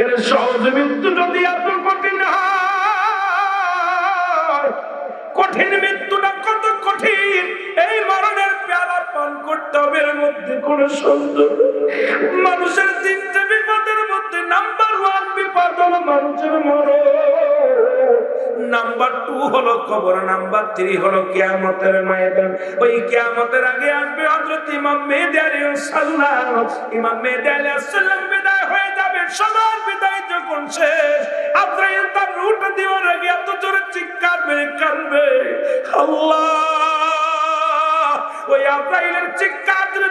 এর মৃত্যু যদি এত কঠিন কঠিন মৃত্যুটা কত কঠিন? এই মরণের পেয়ালা পান করতে হবে এর মধ্যে কোন মানুষের তিনটে বিপদের মধ্যে নাম্বার ওয়ান বিপদ হলো মানুষের মরণ। নাম্বার টু হলো কবর নাম্বার থ্রি হলো কিয়ামতের ময়দান। ওই কেয়ামতের আগে আসবে হযরত ইমাম মেহেদী আলাইহিস সালাম। ইমাম মেহেদী আলাইহিস সালাম বিদায় সবার বিদায় যখন আজরাইল তার আগে এত জোরে চিৎকার মেরে আল্লাহ! ওই আব্রাহিমের চিৎকার করে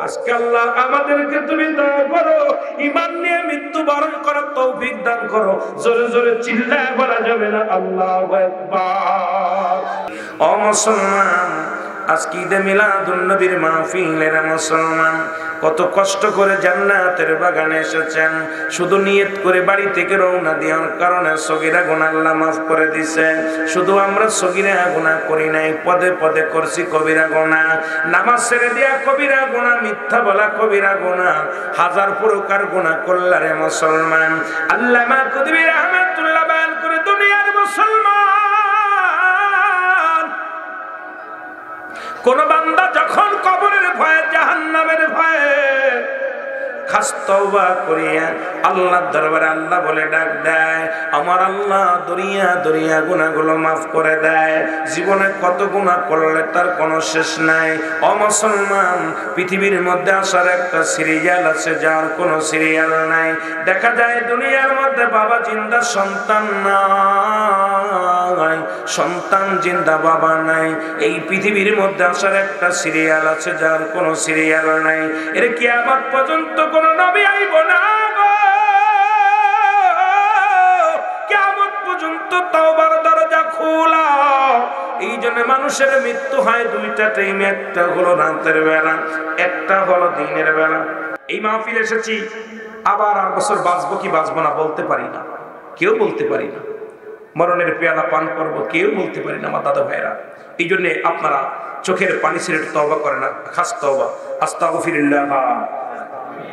আজকে আমাদেরকে তুমি দয়া করো ইমান নিয়ে মৃত্যু বরণ করার তৌফিক দান করো। জোরে জোরে চিল্লায় বলা যাবে না, আল্লাহ আজকে ঈদে নবীর মাহফিলের মুসলমান, কত কষ্ট করে জান্নাতের বাগানে এসেছেন। শুধু নিয়ত করে বাড়ি থেকে রওনা দেওয়ার কারণে সগিরা গুণা মাফ করে দিছেন। শুধু আমরা সগিরা গুণা করি নাই, পদে পদে করছি কবিরা গুণা নামাজ ছেড়ে দিয়া কবিরা গুণা মিথ্যা বলা কবিরা গুণা হাজার প্রকার গুণা করলারে মুসলমান। আল্লাহ মা কুদবি রহমাতুল্লাহ বায়ান করে দুনিয়ার মুসলমান কোন বান্দা যখন কবরের ভয়ে জাহান্নামের ভয়ে খাস তওবা করিয়া আল্লাহর দরবারে আল্লাহ বলে ডাক দেয়, আমার আল্লাহ দরিয়া দরিয়া গুনাহগুলো মাফ করে দেয়, জীবনে কত গুনাহ করলে তার কোনো শেষ নাই। অমুসলমান পৃথিবীর মধ্যে আসার একটা সিরিয়াল আছে, যার কোনো সিরিয়াল নাই। দেখা যায় দুনিয়ার মধ্যে বাবা জিন্দা, সন্তান নাই, সন্তান জিন্দা, বাবা নাই। এই পৃথিবীর মধ্যে আসার একটা সিরিয়াল আছে, যার কোনো সিরিয়াল নাই। এর কি আমার পর্যন্ত কোন নবী আইব না গো। কেমন পর্যন্ত তওবার দরজা খোলা। এই জন্য মানুষের মৃত্যু হয় দুইটা টাইম একটা হলো রাতের বেলা, একটা হলো দিনের বেলা। এই মাহফিল এসেছি, আবার আর বছর বাঁচবো কি বাঁচবো না বলতে পারি না। কেউ বলতে পারি না। মরণের পেয়ালা পান করব, কেউ বলতে পারি না, আমার দাদা ভাইরা এই জন্য আপনারা চোখের পানি ছেড়ে তবা করে না খাস তবা আস্তাগফিরুল্লাহ।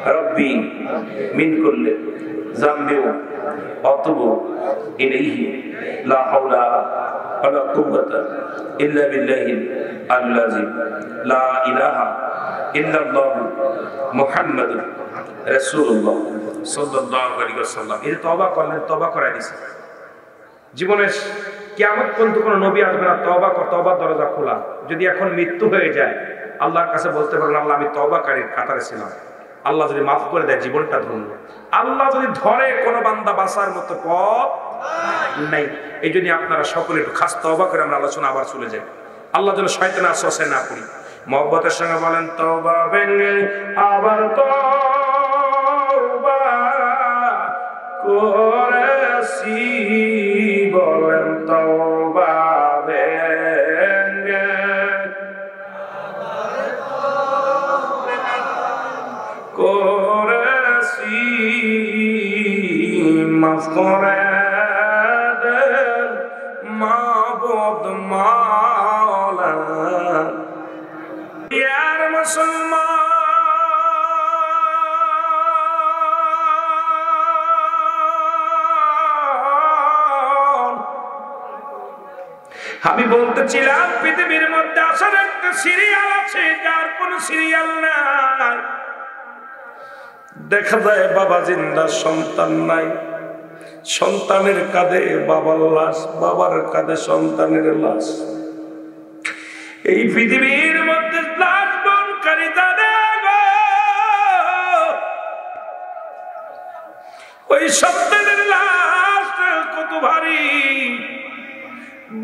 রব্বি মিন করলে জাম্বিউ অতুবু ইলাইহি লা হাওলা ওয়ালা কুওয়াতা ইল্লা বিল্লাহিল আল্লাযী লা ইলাহা ইল্লাল্লাহ মুহাম্মাদুর রাসূলুল্লাহ সাল্লাল্লাহু আলাইহি ওয়াসাল্লাম। এই তওবা করলেন, তওবা করাই দিছে। জীবনের কেমন পর্যন্ত কোনো নবী আসবে না তবা কর তবার দরজা খোলা। যদি এখন মৃত্যু হয়ে যায়, আল্লাহর কাছে বলতে পারেন আল্লাহ আমি তবাকারীর কাতারে ছিলাম। আল্লাহ যদি মাফ করে দেয়, জীবনটা ধন্য। আল্লাহ যদি ধরে, কোনো বান্দা বাসার মতো পথ নাই। এই জন্য আপনারা সকলে একটু খাস তবা করে আমরা আলোচনা আবার চলে যাই। আল্লাহ যেন শয়তানা আশ্বাসে না করি মহব্বতের সঙ্গে বলেন তবা ভেঙে আবার তবা করেছি। করে দেন মাবদ আমি বলতেছিলাম, পৃথিবীর মধ্যে আসার একটা সিরিয়াল আছে, যার কোন সিরিয়াল নাই। দেখা যায় বাবা জিন্দা সন্তান নাই। সন্তানের কাঁধে বাবার লাশ, বাবার কাঁধে সন্তানের লাশ। এই পৃথিবীর মধ্যে লাশ বনকারী। ওই সন্তানের লাশ কত ভারী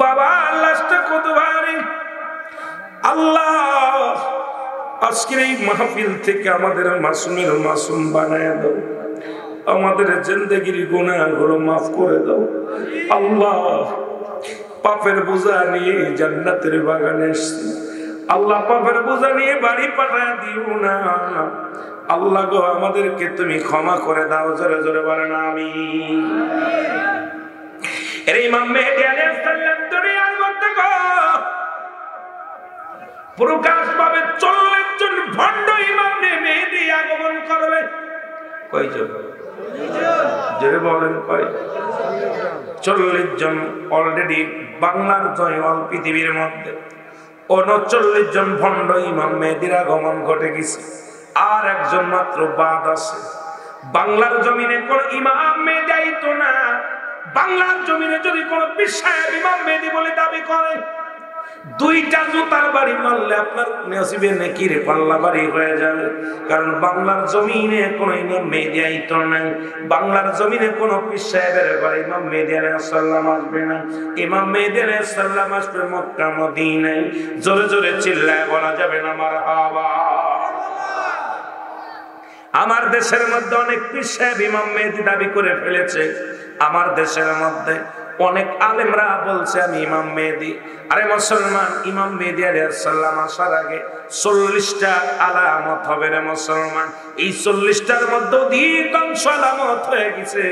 বাবা লাশটা কত ভারী। আল্লাহ, আজকের এই মাহফিল থেকে আমাদের মাসুমের মাসুম বানায় দাও। আমাদের জিন্দগির গুণাগুলো মাফ করে দাও। আল্লাহ পাপের বোঝা নিয়ে জান্নাতের বাগানে এসছি আল্লাহ পাপের বোঝা নিয়ে বাড়ি পাঠায় দিও না। আল্লাহ গো, আমাদেরকে তুমি ক্ষমা করে দাও, জোরে জোরে না আমি পাবে চল্লিশ জন ভণ্ড ইমাম কয়জন? জোরে বলেন, কয়, চল্লিশ জন অলরেডি বাংলার জয়ল পৃথিবীর মধ্যে। উনচল্লিশ জন ভণ্ড ইমাম মেহেদির আগমন ঘটে গেছে। আর একজন মাত্র বাদ আছে। বাংলার জমিনে কোন ইমাম আইতো না। বাংলার জমিনে যদি কোন বিশ্বায় ইমাম মেহেদি বলে দাবি করে দুইটা জুতার বাড়ি মারলে আপনার নসিবে নেকির পাল্লা বাড়ি হয়ে যাবে। কারণ বাংলার জমিনে কোন ইমাম মেহেদি আইতো না। বাংলার জমিনে কোন পীর সাহেবের ঘরে ইমাম আলাইহিস সালাম আসবে না। ইমাম আলাইহিস সালাম আসবে মক্কা, মদিনায়। জোরে জোরে চিল্লায় বলা যাবে না মারহাবা আমার দেশের মধ্যে অনেক পীর সাহেব ইমাম মেহেদি দাবি করে ফেলেছে। আমার দেশের মধ্যে অনেক আলেমরা বলছে, আমি ইমাম মেহেদি। আরে মুসলমান, ইমাম মেহেদি আলিয়াল্লাম আসার আগে চল্লিশটা আলামত হবে রে মুসলমান। এই চল্লিশটার মধ্যে অধিকাংশ আলামত হয়ে গেছে।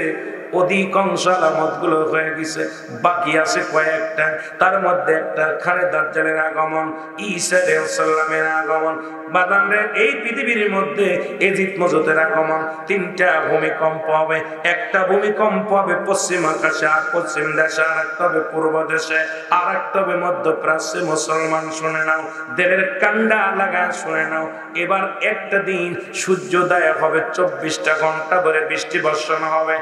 অধিকাংশ আলামতগুলো হয়ে গেছে। বাকি আছে কয়েকটা। তার মধ্যে একটা খানে দার্জালের আগমন ইসালামের আগমন। বাদানের এই পৃথিবীর মধ্যে এজিত মজুতের আগমন। তিনটা ভূমিকম্প হবে। একটা ভূমিকম্প হবে পশ্চিম আকাশে, আর পশ্চিম দেশে, আর একটা হবে পূর্ব দেশে, আর একটা হবে মধ্যপ্রাচ্যে। মুসলমান শুনে নাও দেবের কান্ডা লাগা শুনে নাও। এবার একটা দিন সূর্যোদয় হবে, চব্বিশটা ঘণ্টা ধরে বৃষ্টি বর্ষণ হবে।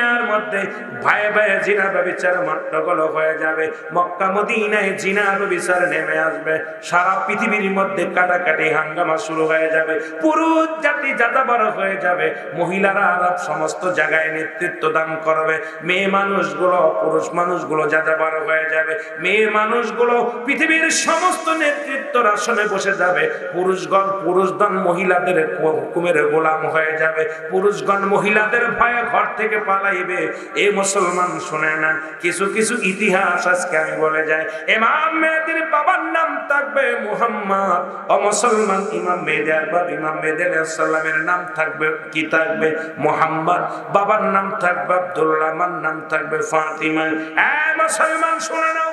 দুনিয়ার মধ্যে ভাই ভাই জিনা ব্যবচার মাত্রগুলো হয়ে যাবে। মক্কা, মদিনায় জিনা ব্যবচার নেমে আসবে। সারা পৃথিবীর মধ্যে কাটাকাটি হাঙ্গামা শুরু হয়ে যাবে। পুরুষ জাতি যাতাবার হয়ে যাবে। মহিলারা আরব সমস্ত জায়গায় নেতৃত্ব দান করবে। মেয়ে মানুষগুলো, পুরুষ মানুষগুলো যাতাবার হয়ে যাবে। মেয়ে মানুষগুলো পৃথিবীর সমস্ত নেতৃত্ব আসনে বসে যাবে। পুরুষগণ পুরুষগণ মহিলাদের হুকুমের গোলাম হয়ে যাবে। পুরুষগণ মহিলাদের ভয়ে ঘর থেকে পালাইবে এ মুসলমান শুনে না, কিছু কিছু ইতিহাস আজকে আমি বলে যাই। ইমাম মেহেদির বাবার নাম থাকবে মুহাম্মদ। ও মুসলমান ইমাম মেহেদি বা ইমাম মেহেদি সাল্লামের নাম থাকবে, কি থাকবে? মুহাম্মদ। বাবার নাম থাকবে আব্দুল্লাহ, আমার নাম থাকবে ফাতিমা। এ মুসলমান শুনে নাও,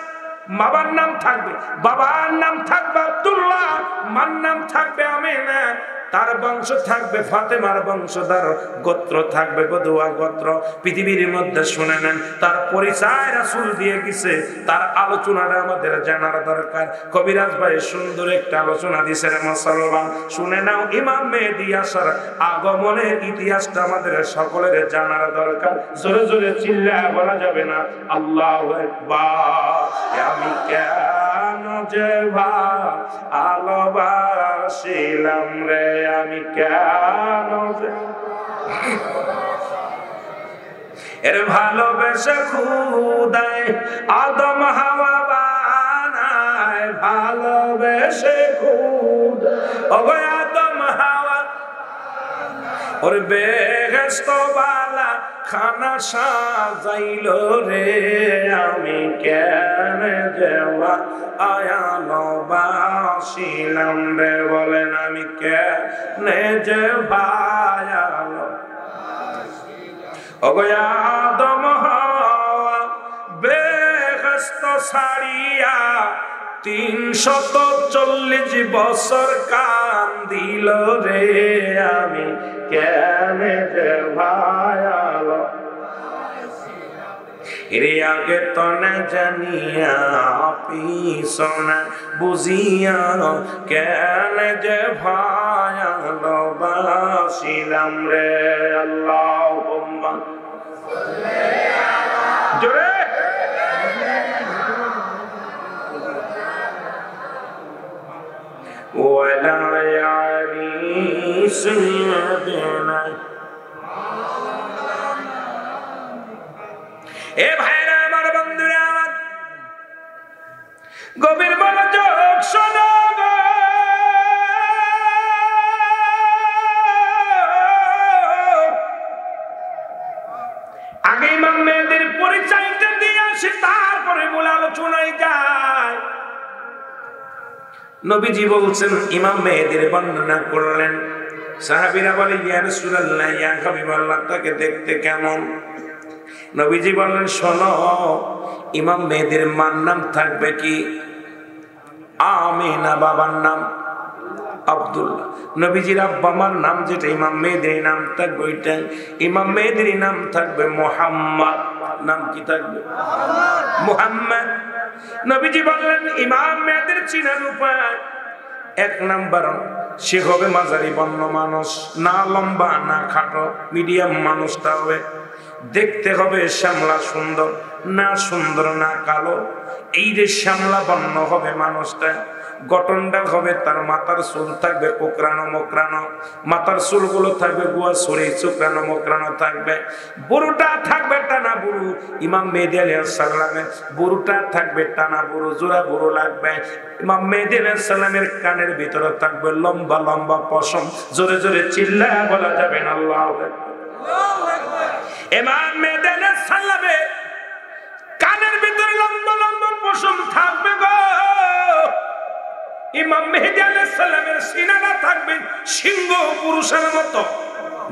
বাবার নাম থাকবে, বাবার নাম থাকবে আব্দুল্লাহ মার নাম থাকবে আমেনা। তার বংশ থাকবে ফাতেমার বংশধর, গোত্র থাকবে বধুয়া গোত্র। পৃথিবীর মধ্যে শুনে নেন, তার পরিচয় রাসুল দিয়ে গেছে। তার আলোচনাটা আমাদের জানার দরকার। কবিরাজ ভাই, সুন্দর একটা আলোচনা দিছে মুসলমান। শুনে নাও, ইমাম মেহেদি আসার আগমনের ইতিহাসটা আমাদের সকলের জানার দরকার। জোরে জোরে চিল্লা বলা যাবে না, আল্লাহ আমি কেন যে ভালোবাসিলাম রে? আমি কেন এর ভালোবেসে খুদায় আদম হাওয়া বানায়। ভালোবেসে খুদ ওগো আদম হাওয়া ওর বেহেস্ত বালা খানা সাজাইল রে, আমি কেন দেওয়া আয়ালো বাসিলাম রে? বলেন, আমি কেন যে ভায়ালো অগয়াদম হওয়া বেহস্ত ছাড়িয়া তিনশত চল্লিশ বছর কান দিল রে আমি। যে ভায়ালো রে আগে তো না জানিয়া পিছনা বুঝিয়া কেন যে ভায়ালো বাসিলাম রে আল্লাহ জোরে। ولا يعني سيدنا এ ভাইরা আমার বন্ধুরা আমার গভীর মনোযোগ শোনো গো। আগে ইমাম মেয়েদের পরিচয়টা দিয়ে আসি তারপরে মূল আলোচনায় যায় নবীজি বলছেন, ইমাম মেহেদির বর্ণনা করলেন। সাহাবিরা বলে, ইয়া রাসূলুল্লাহ, ইয়া হাবিবাল্লাহ তাকে দেখতে কেমন? নবীজি বললেন, শোনো, ইমাম মেহেদির মার নাম থাকবে কি? আমিনা বাবার নাম, আব্দুল্লাহ। নবীজির আব্বা আমার নাম যেটা, ইমাম মেয়েদের নাম থাকবে ওইটা ইমাম মেয়েদের নাম থাকবে মোহাম্মদ। নাম কি থাকবে? মোহাম্মদ। নবীজি বললেন, ইমাম মেয়েদের চিনার উপায় এক নাম্বার, সে হবে মাঝারি বন্য মানুষ, না লম্বা, না খাটো, মিডিয়াম মানুষটা হবে। দেখতে হবে শ্যামলা সুন্দর, না সুন্দর, না কালো। এই যে শ্যামলা বন্য হবে মানুষটা গঠনটা হবে, তার মাথার চুল থাকবে কোকরানো মোকরানো মাথার চুলগুলো থাকবে গুয়া সরে চুকরানো মোকরানো থাকবে। বুড়োটা থাকবে টানা বুড়ু, ইমাম মেহেদি আলিয়ালামের বুড়োটা থাকবে টানা বুড়ো, জোড়া বুড়ো লাগবে। ইমাম মেহেদি আলিয়ালামের কানের ভিতরে থাকবে লম্বা লম্বা পশম, জোরে জোরে চিল্লা বলা যাবে না, আল্লাহ ইমাম মেহেদি আলিয়ালামের কানের ভিতরে লম্বা লম্বা পশম থাকবে গো। ইমাম মেহেদি আলাইহিস সালামের সিনাটা থাকবে সিংহ পুরুষের মতো।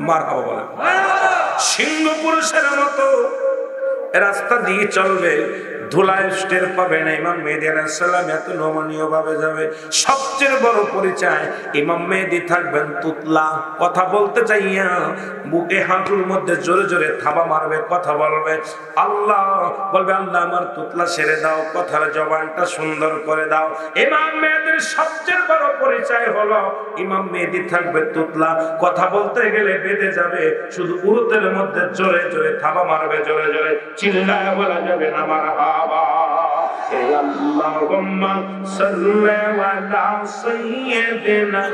মারহাবা বলে সিংহ পুরুষের মতো। রাস্তা দিয়ে চলবে, ধুলায় না। ইমাম সবচেয়ে পরিচয়, ইমাম মেহেদি থাকবেন তুতলা। কথা বলতে হাঁটুর মধ্যে জোরে জোরে থাবা মারবে, কথা বলবে। আল্লাহ আল্লাহ, আমার তুতলা সেরে দাও, কথার জবানটা সুন্দর করে দাও। ইমাম মেহেদির সবচেয়ে বড় পরিচয় হলো, ইমাম মেহেদি থাকবে তুতলা। কথা বলতে গেলে বেঁধে যাবে, শুধু উরুতের মধ্যে জোরে জোরে থাবা মারবে, জোরে জোরে। চিল্লায় বলা যাবে না আমার اللهم صل على سيدنا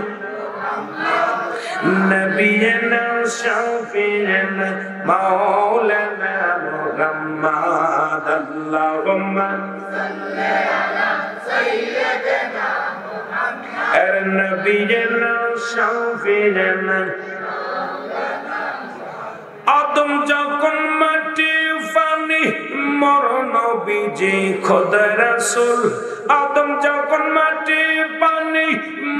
نبينا شفيعنا مولانا محمد اللهم صل على سيدنا محمد نبينا شفيعنا আদম যখন মাটি ফানি মরণ বিজে খোদা রাসুল। আদম যখন মাটি পানি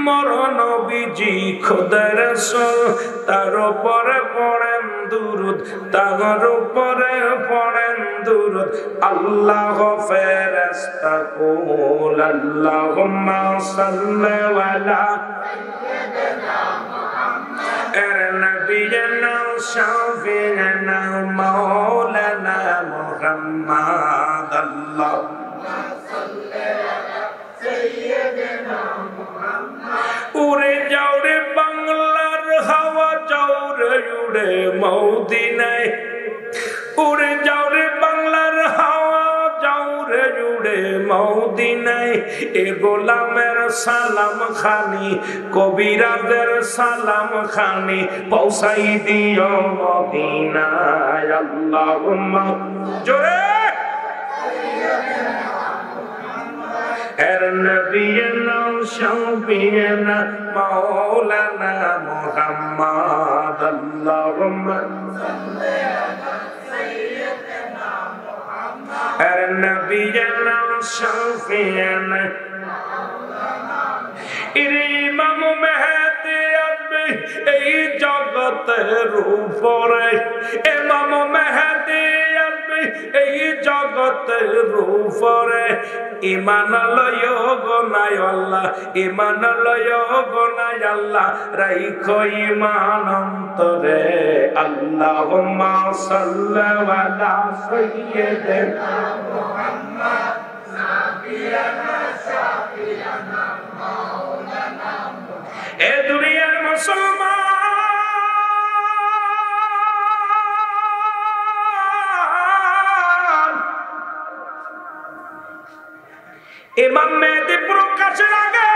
মরণ বিজি খোদা রাসুল। তার উপরে পড়েন দুরুদ তার উপরে পড়েন দুরুদ। আল্লাহ ফেরেস্তা কুল, আল্লাহুম্মা সাল্লি আলা এর নবীনা শাফিনা মাওলানা মুহাম্মদ আল্লাহ উড়ে যাও রে বাংলার হাওয়া যাও রে উড়ে মৌদিনায় উড়ে যাও রে বাংলার হাওয়া যাও রে উড়ে মৌদিনায় এ গোলামের সালাম খানি কবিরাদের সালাম খানি পৌঁছাই দিও মদিনায়। আল্লাহুম্মা জোরে। এর নবীনা শাফিনা মাওলানা মুহাম্মদ। আল্লাহুম্মা এর নবীনা শাফিনা ইমাম মেহেদি আসবে এই জগতের উপরে ইমাম মেহেদি আসবে। এই জগতের উপরে ইমান লয় আল্লাহ, ইমান লয় আল্লাহ। রাইখো ইমান অন্তরে, আল্লাহুম্মা সাল্লি আলা সাইয়্যিদিনা মুহাম্মদ নাবিয়ানা শাফিয়ানা মাওলানা এ দুনিয়ার মুসলমান। ইমাম মেহেদি প্রকাশের আগে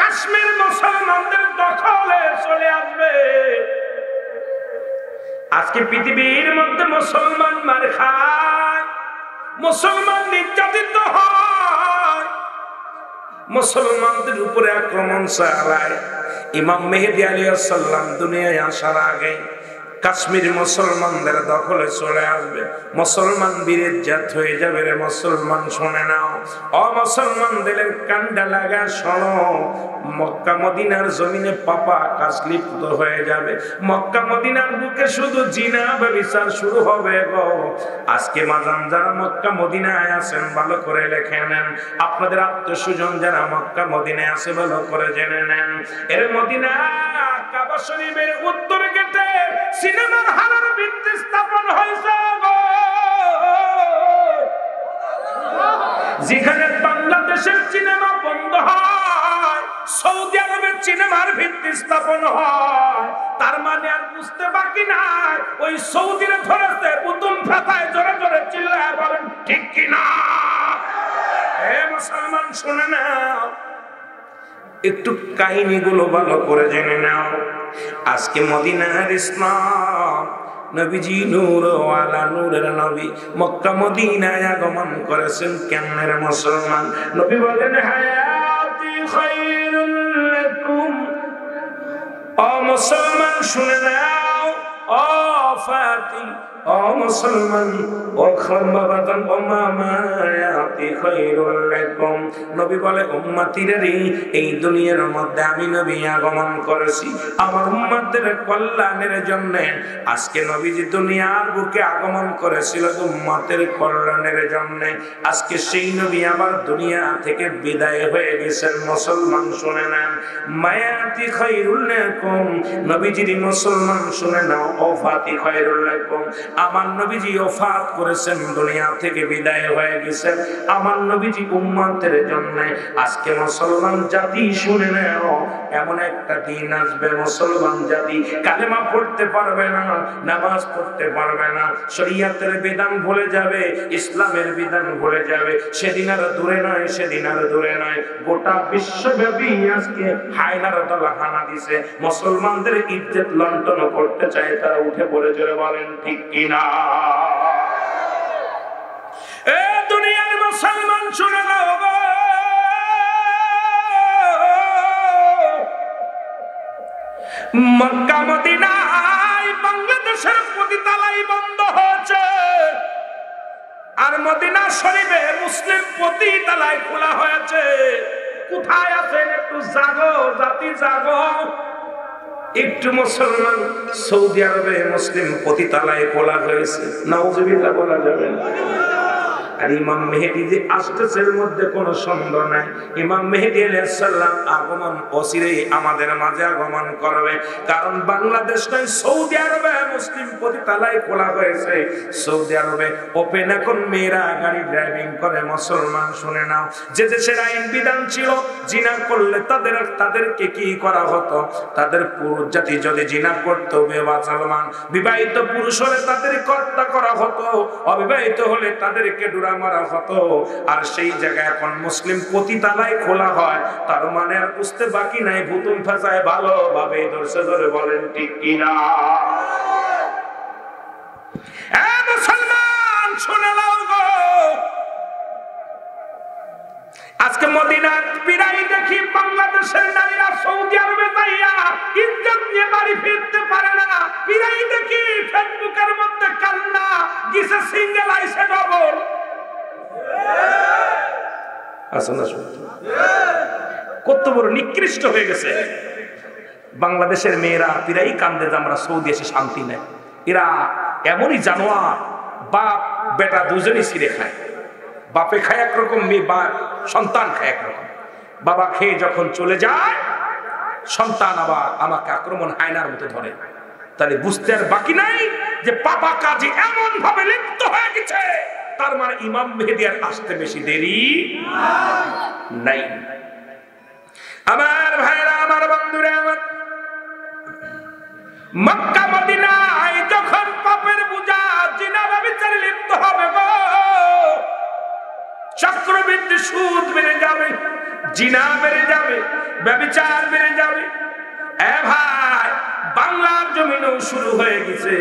কাশ্মীর মুসলমানদের দখলে চলে আসবে। আজকে পৃথিবীর মধ্যে মুসলমান মার খায়, মুসলমান নির্যাতিত হয়। মুসলমানদের উপরে আক্রমণ চালায়। ইমাম মেহেদি আলিয়াল্লাম দুনিয়ায় আসার আগে কাশ্মীর মুসলমানদের দখলে চলে আসবে। মুসলমান বীরের জাত হয়ে যাবে রে মুসলমান, শুনে নাও। অ মুসলমানদের কান্ডা লাগা, শোনো। মক্কা, মদিনার জমিনে পাপা কাজ লিপ্ত হয়ে যাবে। মক্কা, মদিনার বুকে শুধু জিনা ব্যবচার শুরু হবে গো। আজকে মাজান যারা মক্কা, মদিনায় আছেন, ভালো করে লেখে নেন। আপনাদের আত্মসুজন যারা মক্কা, মদিনায় আছে, ভালো করে জেনে নেন। এর মদিনা, কাবা শরীফের উত্তর গেটে সিনেমার হারার ভিত্তি স্থাপন হয়েছে যেখানে বাংলাদেশের সিনেমা বন্ধ হয়, সৌদি আরবের সিনেমার ভিত্তি স্থাপন হয়, তার মানে আর বুঝতে বাকি নাই। ওই সৌদিরে ধরেছে উত্তম ফাতায় জোরে জোরে চিল্লায় বলেন, ঠিক কিনা হে মুসলমান, শুনে নাও। একটু কাহিনীগুলো ভালো করে জেনে নাও। আজকে মদিনার ইসলাম, নবীজি নূর ওয়ালা নূরের নবী মক্কা মদিনায় আগমন করেছেন কেমনের মুসলমান? নবী বলেন, হায়াতি খায়রুল লাকুম। ও মুসলমান, শুনে নাও। ও ফাতি ও মুসলমান, ও খাম্বাবাদান ও মামায়াতি খায়রুল লাকুম। নবী বলে, উম্মতিরেরই এই দুনিয়ার মধ্যে আমি নবী আগমন করেছি। আমার উম্মতদের কল্যাণের জন্য আজকে নবীজি দুনিয়ার বুকে আগমন করেছিল উম্মতের কল্যাণের জন্য। আজকে সেই নবী আবার দুনিয়া থেকে বিদায় হয়ে গেছেন, মুসলমান শুনে নেন। মায়াতি খায়রুল লাকুম। নবীজির মুসলমান শুনে নাও ওফাতি খায়রুল লাকুম। আমার নবীজি ওফাত করেছেন, দুনিয়া থেকে বিদায় হয়ে গেছেন। আমার নবীজি জন্য আজকে মুসলমান জাতি শুনে নাও, এমন একটা দিন আসবে, মুসলমান জাতি কালেমা পড়তে পারবে না, নামাজ পড়তে পারবে না বিধান ভুলে যাবে, ইসলামের বিধান ভুলে যাবে। সেদিন আর দূরে নয়, সেদিন আর দূরে নয়। গোটা বিশ্বব্যাপী আজকে হায়নার দল হানা দিছে। মুসলমানদের ইজ্জত লন্টন করতে চায়, তারা উঠে পড়ে, জোরে বলেন, ঠিক কিনা এ দুনিয়ার মুসলমান, শুনে নাও মক্কা, মদিনায় বাংলাদেশের পতিতালাই বন্ধ হয়েছে। আর মদিনা শরীফে মুসলিম পতিতালায় খোলা হয়েছে। কোথায় আছেন একটু জাগো, জাতি জাগো। একটু মুসলমান সৌদি আরবে মুসলিম পতিতালায় খোলা হয়েছে। নাউজুবিল্লাহ বলা যাবে না। আর ইমাম মেহেদি যে আসতেছে মধ্যে কোনো সন্দেহ নাই। ইমাম মেহেদি আলাইসাল্লাম আগমন অসিরেই আমাদের মাঝে আগমন করবে। কারণ বাংলাদেশ নয়, সৌদি আরবে মুসলিম পতিতালায় খোলা হয়েছে। সৌদি আরবে ওপেন এখন মেয়েরা গাড়ি ড্রাইভিং করে, মুসলমান শুনে নাও। যে দেশের আইন বিধান ছিল, জিনা করলে তাদের, তাদেরকে কি করা হতো? তাদের পুরুষ জাতি যদি জিনা করতো বেবাচালমান বিবাহিত পুরুষ হলে তাদের কর্তা করা হতো। অবিবাহিত হলে তাদেরকে ডুরা মারা হতো। আর সেই জায়গায় এখন মুসলিম পতিতালায় খোলা হয়। তার মানে আর বুঝতে বাকি নাই ভুতুম ফাঁসায় ভালোভাবে ধরছে ধরে বলেন, ঠিক কিনা? আজকে মদিনা বিরাই দেখি বাংলাদেশের নারীরা সৌদি আরবে যাইয়া ইজ্জত নিয়ে বাড়ি ফিরতে পারে না। বিরাই দেখি ফেসবুকের মধ্যে কান্না গিসে সিঙ্গেল আইসে ডবল আছে কত বড় নিকৃষ্ট হয়ে গেছে। বাংলাদেশের মেয়েরা পিরাই কান্দে যে আমরা সৌদি এসে শান্তি নেয় এরা এমনই জানোয়ার, বাপ, বেটা দুজনই ছিঁড়ে খায়। বাপে খায় একরকম, মেয়ে, বা, সন্তান খায় একরকম। বাবা খেয়ে যখন চলে যায়, সন্তান আবার আমাকে আক্রমণ হায়নার মতো ধরে। তাহলে বুঝতে আর বাকি নাই যে পাপা কাজে এমন ভাবে লিপ্ত হয়ে গেছে। তার মানে ইমাম মেহেদি আর আসতে বেশি দেরি নাই। আমার ভাইরা আমার বন্ধুরা, আমার মক্কা মদিনায় যখন পাপের পূজা, জিনা ব্যবচারে লিপ্ত হবে গো, চক্রবৃদ্ধি সুদ বেড়ে যাবে, জিনা বেড়ে যাবে, ব্যবচার বেড়ে যাবে। এ ভাই, বাংলার জমিনেও শুরু হয়ে গেছে।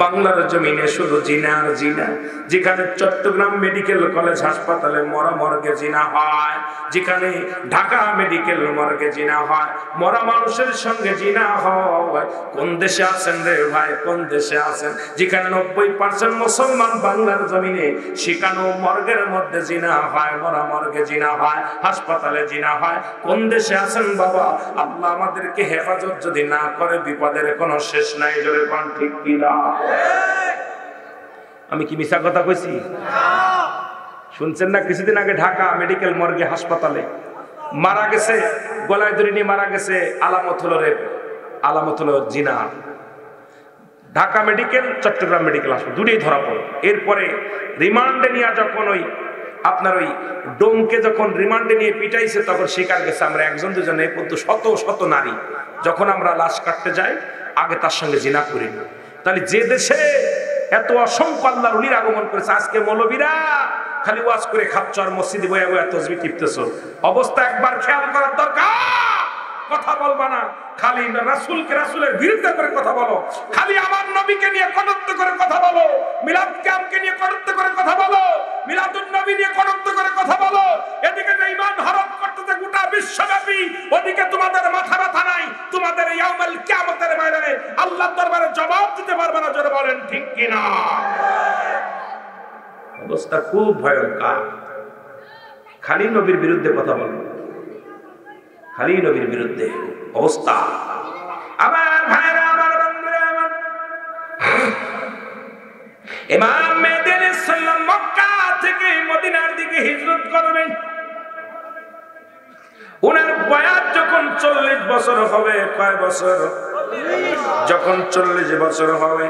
বাংলার জমিনে শুধু জিনা আর জিনা। যেখানে চট্টগ্রাম মেডিকেল কলেজ হাসপাতালে মরা মর্গে জিনা হয়, যেখানে ঢাকা মেডিকেল মর্গে জিনা হয়, মরা মানুষের সঙ্গে জিনা হয়। কোন দেশে আছেন রে ভাই? কোন দেশে আছেন? যেখানে নব্বই পার্সেন্ট মুসলমান বাংলার জমিনে, সেখানেও মর্গের মধ্যে জিনা হয়, মরা মর্গে জিনা হয়, হাসপাতালে জিনা হয়। কোন দেশে আছেন বাবা? আল্লাহ আমাদেরকে হেফাজত যদি না করে, বিপদের কোনো শেষ নাই, জোরে কোন ঠিক কিনা? আমি কি মিশা কথা কইছি? শুনছেন না, কিছুদিন আগে ঢাকা মেডিকেল মর্গে হাসপাতালে মারা গেছে, গলায় দড়ি নিয়ে মারা গেছে আলামত হলো আলামত জিনা। ঢাকা মেডিকেল, চট্টগ্রাম মেডিকেল হাসপাতাল, দুটোই ধরা পড়ে। এরপরে রিমান্ডে নিয়ে যখন ওই আপনার ওই ডোমকে যখন রিমান্ডে নিয়ে পিটাইছে, তখন শিকার গেছে। আমরা একজন দুজনে পর্যন্ত শত শত নারী। যখন আমরা লাশ কাটতে যাই, আগে তার সঙ্গে জিনা করি। না তাহলে যে দেশে এত অসংখ্য আল্লাহর উলির আগমন করেছে, আজকে মৌলবীরা খালি ওয়াজ করে খাচ্ছ আর মসজিদে বয়া বয়া তসবি টিপতেছ। অবস্থা একবার খেয়াল করার দরকার। কথা বলবা না। খালি রাসুলকে রাসুলের বিরুদ্ধে করে কথা বলো। খালি আমার নবীকে নিয়ে কটত্ব করে কথা বলো। মিলাদ ক্যাম্পকে নিয়ে কটত্ব করে কথা বলো। মিলাদুল নবী নিয়ে কটত্ব করে কথা বলো। এদিকে যে ইমান হরপ করতেছে গোটা বিশ্বব্যাপী, ওদিকে তোমাদের মাথা ব্যথা নাই। তোমাদের ইয়াউমাল কিয়ামতের ময়দানে আল্লাহর দরবারে জবাব দিতে পারবে না জোরে বলেন, ঠিক কিনা? অবস্থা খুব ভয়ঙ্কর। খালি নবীর বিরুদ্ধে কথা বলো। খালি নবীর বিরুদ্ধে অবস্থা। আমার ভাইরা, আমার বন্ধুরা, আমার ইমাম সালাম মক্কা থেকে মদিনার দিকে হিজরত করবেন। ওনার বয়স যখন চল্লিশ বছর হবে, কয় বছর? যখন চল্লিশ বছর হবে,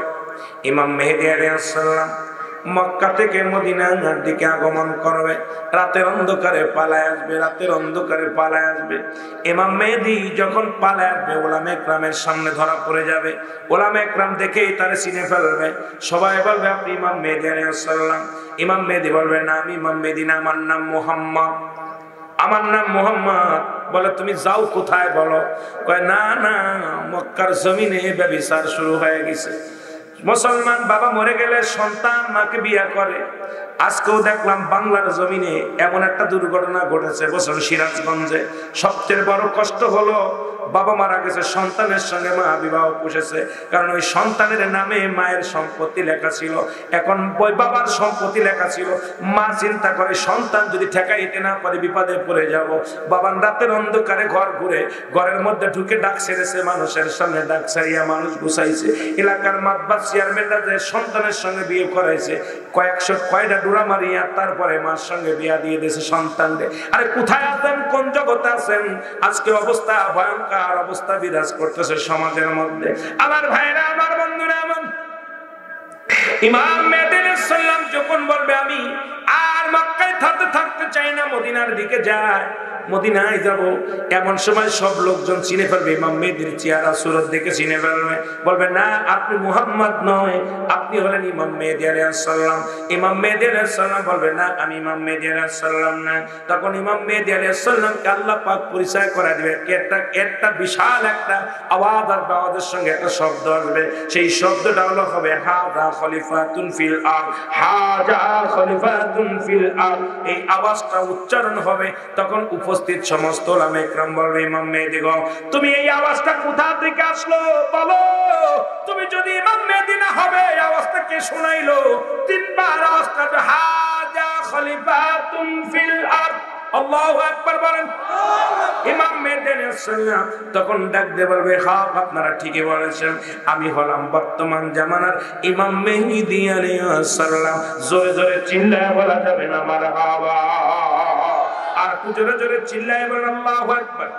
ইমাম মেহেদী আলাইহিস সালাম মক্কা থেকে মদিনার দিকে আগমন করবে। রাতের অন্ধকারে পালায় আসবে, রাতের অন্ধকারে পালায় আসবে। ইমাম মেহেদি যখন পালায় আসবে, ওলাম একরামের সামনে ধরা পড়ে যাবে। ওলাম একরাম দেখেই তারে চিনে ফেলবে। সবাই বলবে, আপনি ইমাম মেহেদি আলাইসাল্লাম ইমাম মেহেদি বলবে, না, আমি ইমাম মেহেদি না, আমার নাম মোহাম্মদ। আমার নাম মোহাম্মদ? বলে, তুমি যাও কোথায় বলো? কয়, না না, মক্কার জমিনে ব্যবচার শুরু হয়ে গেছে। মুসলমান বাবা মরে গেলে সন্তান মাকে বিয়া করে। আজকেও দেখলাম বাংলার জমিনে এমন একটা দুর্ঘটনা ঘটেছে বছর সিরাজগঞ্জে। সবচেয়ে বড় কষ্ট হলো বাবা মারা গেছে, সন্তানের সঙ্গে মা বিবাহ পুষেছে। কারণ ওই সন্তানের নামে মায়ের সম্পত্তি লেখা ছিল। এখন বাবার সম্পত্তি লেখা ছিল। মা চিন্তা করে, সন্তান যদি ঠেকাইতে না পারে, বিপদে পড়ে যাব। বাবার রাতের অন্ধকারে ঘর ঘুরে, ঘরের মধ্যে ঢুকে ডাক ছেড়েছে, মানুষের সামনে ডাক ছাড়িয়া মানুষ গুছাইছে। এলাকার মাতবার চেয়ারম্যানরা যে সন্তানের সঙ্গে বিয়ে করাইছে, কয়েকশো কয়টা ডুরা মারিয়া তারপরে মার সঙ্গে বিয়া দিয়ে দিয়েছে সন্তানদের। আরে কোথায় আছেন? কোন জগতে আছেন? আজকে অবস্থা ভয়ঙ্কর। অবস্থা বিরাজ করতেছে সমাজের মধ্যে। আমার ভাইরা, আমার বন্ধুরা, আমার ইমাম যখন বলবে, আমি আর মক্কায় থাকতে থাকতে চাই না, মদিনার দিকে যায়। মদিনায় যাব, এমন সময় সব লোকজন চিনে ফেলবে, ইমাম মেদির চেহারা সুরত দেখে চিনে ফেলবে। বলবে, না, আপনি মুহাম্মদ নয়, আপনি হলেন ইমাম মেহেদি আলাইসাল্লাম ইমাম মেহেদি আলাইসাল্লাম বলবে, না, আমি ইমাম মেহেদি আলাইসাল্লাম না। তখন ইমাম মেহেদি আলাইসাল্লামকে আল্লাহ পাক পরিচয় করা দিবে। একটা একটা বিশাল একটা আওয়াজ আর আওয়াজের সঙ্গে, একটা শব্দ আসবে। সেই শব্দটা হলো হবে, হাজা খলিফাতুন ফিল আর হাজা খলিফাতুন ফিল আর এই আওয়াজটা উচ্চারণ হবে, তখন উপস্থিত সমস্ত ইমাম মেহেদি তুমি এই আওয়াজটা কোথা থেকে আসলো? বলো। তুমি যদি ইমাম মেহেদি না হবে আওয়াজটা কে শোনাইলো? তিনবার আওয়াজটা হাজা খলিফাতুন ফিল আর আল্লাহু আকবার বলেন। ইমাম মেহেদি তখন ডাক দিয়ে বলবে আপনারা ঠিকই বলেছেন। আমি হলাম বর্তমান জামানার ইমাম মেহেদি আলাইহিস সালাম। জোরে জোরে চিল্লায় বলা যাবে না, মারহাবা। আর জোরে জোরে চিল্লায় বলেন আল্লাহ আকবার।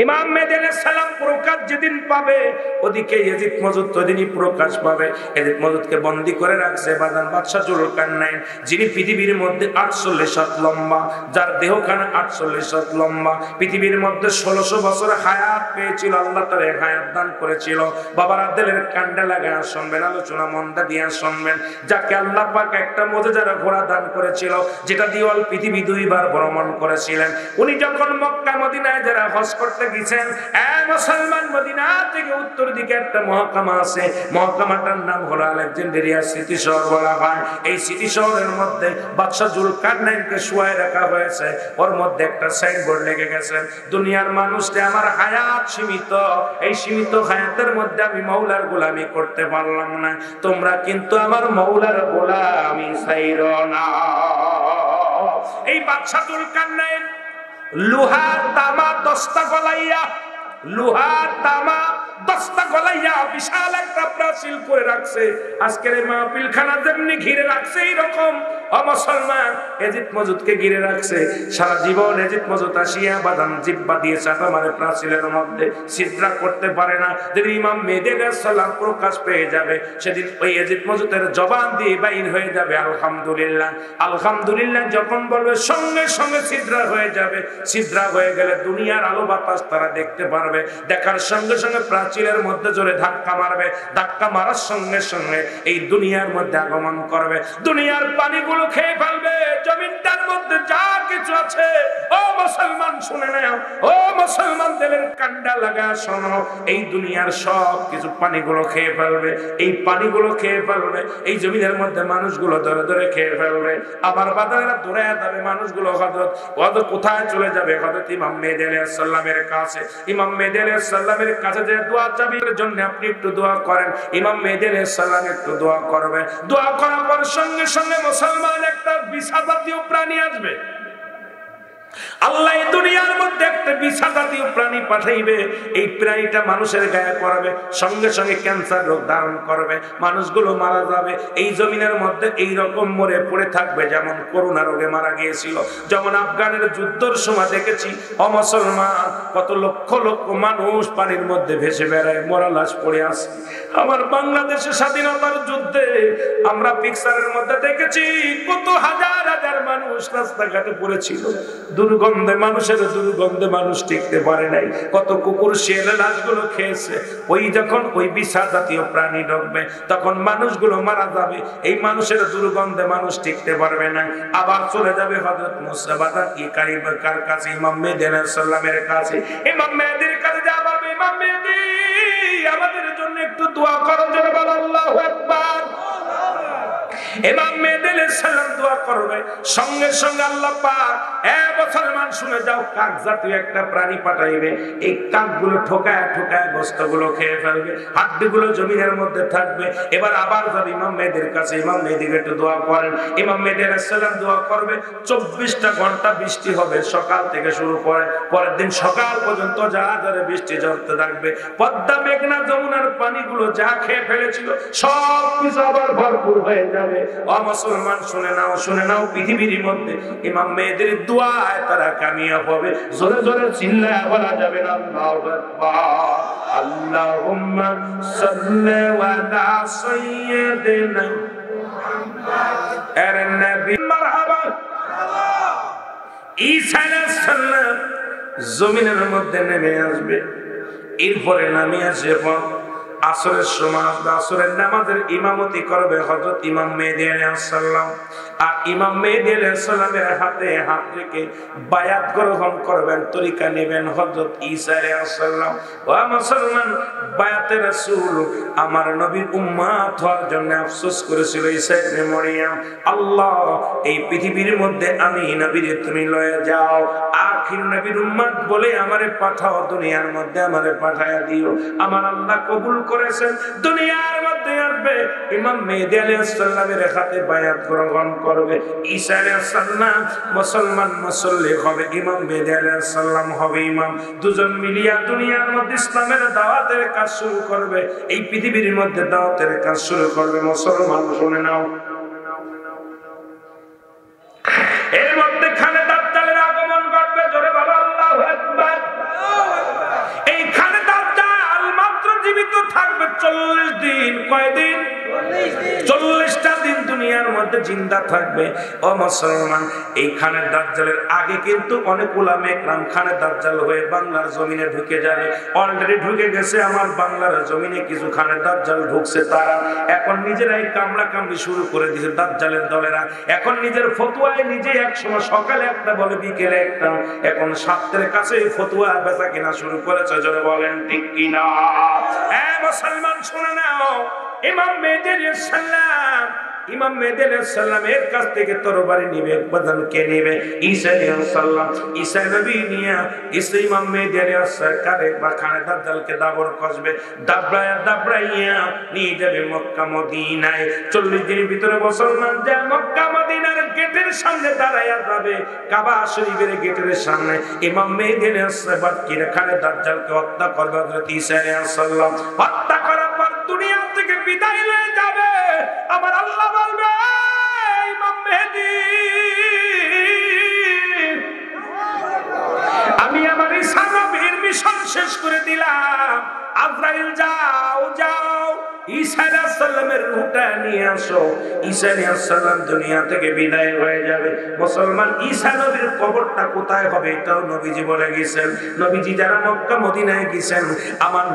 ইমাম মেদিন সালাম প্রকাশ যেদিন পাবে, ওদিকে এজিদ মজুদ তদিনই প্রকাশ পাবে। এজিদ মজুদকে বন্দি করে রাখছে বাদান বাদশাহ জুলকার নাইন যিনি পৃথিবীর মধ্যে আটচল্লিশ হাত লম্বা, যার দেহখানা আটচল্লিশ হাত লম্বা। পৃথিবীর মধ্যে ষোলোশো বছর হায়াত পেয়েছিল, আল্লাহ তার হায়াত দান করেছিল। বাবার আদেলের কান্ডা লাগায় শুনবেন আলোচনা মন্দা দিয়া শুনবেন যাকে আল্লাহ পাক একটা যারা ঘোড়া দান করেছিল, যেটা দিওয়াল পৃথিবী দুইবার ভ্রমণ করেছিলেন। উনি যখন মক্কা, মদিনায় যারা হজ করতে মুসলমান, মদিনা থেকে উত্তর দিকে একটা মহকামা আছে। মহকামাটার নাম হলো আলেকজান্ডারিয়া স্মৃতি শহর বলা হয়। এই স্মৃতি শহরের মধ্যে বাদশাহ রাখা হয়েছে। ওর মধ্যে একটা সাইনবোর্ড লেগে গেছে, দুনিয়ার মানুষকে আমার হায়াত সীমিত। এই সীমিত হায়াতের মধ্যে আমি মৌলার গোলামি করতে পারলাম না। তোমরা কিন্তু আমার মৌলার গোলামি সাইর না। এই বাদশাহ জুলকারনাইন লোহার তামা দস্তা গলাইয়া লোহার তামা গলাইয়া বিশাল একটা করে রাখছে। আজকের যেমনি ঘিরে রাখছে, এইরকম। সেদিন ওই জবান দিয়ে বাইর হয়ে যাবে, আলহামদুলিল্লাহ। আলহামদুলিল্লাহ যখন বলবে, সঙ্গে সঙ্গে সিদ্রা হয়ে যাবে। সিদ্রা হয়ে গেলে দুনিয়ার আলো বাতাস তারা দেখতে পারবে। দেখার সঙ্গে সঙ্গে প্রাচীরের মধ্যে জোরে ধাক্কা মারবে, ধাক্কা মারার সঙ্গে সঙ্গে এই দুনিয়ার মধ্যে আগমন করবে। দুনিয়ার পানিগুলো খেয়ে ফেলবে, জমিনটার মধ্যে যা কিছু আছে। ও মুসলমান, শুনে নাও। ও মুসলমান, দিলের কান্ডা লাগা, শোনো। এই দুনিয়ার সব কিছু পানিগুলো খেয়ে ফেলবে। এই পানিগুলো খেয়ে ফেলবে। এই জমিনের মধ্যে মানুষগুলো ধরে ধরে খেয়ে ফেলবে। আবার বাদারেরা দৌড়ে যাবে মানুষগুলো হজরত হজরত কোথায় চলে যাবে? হজরত ইমাম মেহেদি আলাইহিস সালামের কাছে। ইমাম মেহেদি আলাইহিস সালামের কাছে যে দোয়া চাবির জন্য আপনি একটু দোয়া করেন। ইমাম মেহেদি আলাইহিস সালাম একটু দোয়া করবে। দোয়া করার পর সঙ্গে সঙ্গে মুসলমান একটা বিশা প্রাণী আসবে। আল্লাহ এই দুনিয়ার মধ্যে একটা বিষা জাতীয় প্রাণী পাঠাইবে, এই প্রাণীটা মানুষের গায়ে পড়াবে, সঙ্গে সঙ্গে ক্যান্সার রোগ ধারণ করবে, মানুষগুলো মারা যাবে, এই জমিনের মধ্যে এই রকম মরে পড়ে থাকবে যেমন করোনা রোগে মারা গিয়েছিল। যেমন আফগানের যুদ্ধের সময় দেখেছি, অমুসলমান, কত লক্ষ লক্ষ মানুষ পানির মধ্যে ভেসে বেড়ায় মরা লাশ পড়ে আসে আমার বাংলাদেশের স্বাধীনতার যুদ্ধে আমরা পিকচারের মধ্যে দেখেছি, কত হাজার হাজার মানুষ রাস্তাঘাটে পড়েছিল। দুর্গন্ধে, মানুষের দুর্গন্ধে মানুষ টিকতে পারে নাই। কত কুকুর শিয়ালে লাশগুলো খেয়েছে। ওই যখন ওই বিশা জাতীয় প্রাণী ঢুকবে, তখন মানুষগুলো মারা যাবে। এই মানুষের দুর্গন্ধে মানুষ টিকতে পারবে না। আবার চলে যাবে হজরত মুসাবাদার ই কারিবার কাছে, ইমাম মেদিন সাল্লামের কাছে। ইমাম মেহেদির কাছে যাবার ইমাম মেহেদি, আমাদের জন্য একটু দোয়া করার জন্য বল, আল্লাহু আকবার। ইমাম মেহেদি সালাম দোয়া করবে। সঙ্গে সঙ্গে আল্লাহ পাক, এ মুসলমান, শুনে যাও, কাক জাতীয় একটা প্রাণী পাঠাইবে। এই কাকগুলো ঠোকায় ঠোকায় গোস্তগুলো খেয়ে ফেলবে, হাড্ডিগুলো জমিনের মধ্যে থাকবে। এবার আবার যাবে ইমাম মেহেদির কাছে। ইমাম মেহেদিকে একটু দোয়া করেন। ইমাম মেহেদি সালাম দোয়া করবে, চব্বিশটা ঘণ্টা বৃষ্টি হবে, সকাল থেকে শুরু করে, পরের দিন সকাল পর্যন্ত যা ধরে বৃষ্টি ঝরতে থাকবে। পদ্মা মেঘনা যমুনার পানিগুলো যা খেয়ে ফেলেছিল সব কিছু আবার ভরপুর হয়ে যাবে অমুসলমান শুনে নাও শুনে নাও পৃথিবীর মধ্যে। ইমাম মেয়েদের দোয়ায় তারা কামিয়াব হবে। জোরে জোরে চিল্লায় বলা যাবে না আল্লাহুম্মা সাল্লি ওয়ালা সাইয়্যিদিনা। এর নবী মারহাবা। ঈসা আলাইহিস সালাম জমিনের মধ্যে নেমে আসবে। এরপরে নামে আসে পর আসরের সময় আসবে, আসরের নামাজের ইমামতি করবে হজরত ইমাম মেহেদি আলাইহিসসালাম আর ইমাম মেহেদি আলাইহিসসালামের হাতে হাত রেখে বায়াত গ্রহণ করবেন, তরিকা নেবেন হজরত ঈসা আলাইহিসসালাম ও মুসলমান, বায়াতে রাসূল আমার নবীর উম্মত হওয়ার জন্য আফসোস করেছিল ঈসা ইবনে মরিয়ম। আল্লাহ, এই পৃথিবীর মধ্যে আমি নবীর তুমি লয়ে যাও। আখির নবীর উম্মত বলে আমারে পাঠাও, দুনিয়ার মধ্যে আমারে পাঠায়া দিও। আমার আল্লাহ কবুল করেছেন, দুনিয়ার মধ্যে আসবে। ইমাম মেহেদি আলাইহিস সালামের হাতে বায়াত গ্রহণ করবে। ঈসা আলাইহিস সালাম মুসলমান মুসল্লি হবে, ইমাম মেহেদি আলাইহিস সালাম হবে ইমাম। দুজন মিলিয়া দুনিয়ার মধ্যে ইসলামের দাওয়াতের কাজ শুরু করবে। এই পৃথিবীর মধ্যে দাওয়াতের কাজ শুরু করবে, মুসলমান শুনে নাও। এর মধ্যে খানে দাজ্জালের আগমন কয়দিন 40টা দিন দুনিয়ার মধ্যে জিন্দা থাকবে। ও মুসলমান এই খানের দাজ্জালের আগে কিন্তু অনেক উলামে একরাম খানের দাজ্জাল হয়ে বাংলার জমিনে ঢুকে যাবে। অলরেডি ঢুকে গেছে আমার বাংলার জমিনে, কিছু খানের দাজ্জাল ঢুকছে তারা। এখন নিজেরাই কামড়া কামড়ি শুরু করে দিয়েছে দাজ্জালের দলেরা। এখন নিজের ফতুয়ায় নিজে একসময় সকালে একটা বলে, বিকেলে একটা। এখন সাতটের কাছে এই ফতুয়া বেচা কিনা শুরু করেছে, জোরে বলেন, ঠিক কিনা? হ্যাঁ মুসলমান, শুনে নাও। ইমাম মেহেদি সাল্লাম ইমাম মেহেদি সাল্লামের কাছ থেকে তরবারি নিবে, বদন কে নিবে? ঈসা সাল্লাম ঈসা নবী নিয়া ঈসা ইমাম মেহেদি সরকারে বা খানে দাজ্জালকে দাবর কসবে দাবড়ায়া দাবড়াইয়া নিয়ে যাবে মক্কা মদিনায়। চল্লিশ দিনের ভিতরে মুসলমান যা মক্কা মদিনার গেটের সামনে দাঁড়াইয়া যাবে, কাবা শরীফের গেটের সামনে। ইমাম মেহেদি সাল্লাম কিনে খানে দাজ্জালকে হত্যা করবে হযরত ঈসা সাল্লাম হত্যা করার পর দুনিয়া থেকে বিদায় হয়ে যাবে। আমার আল্লাহ আমি আমার ঈসা নবীর মিশন শেষ করে দিলাম। আজরাইল যাও যাও। আমার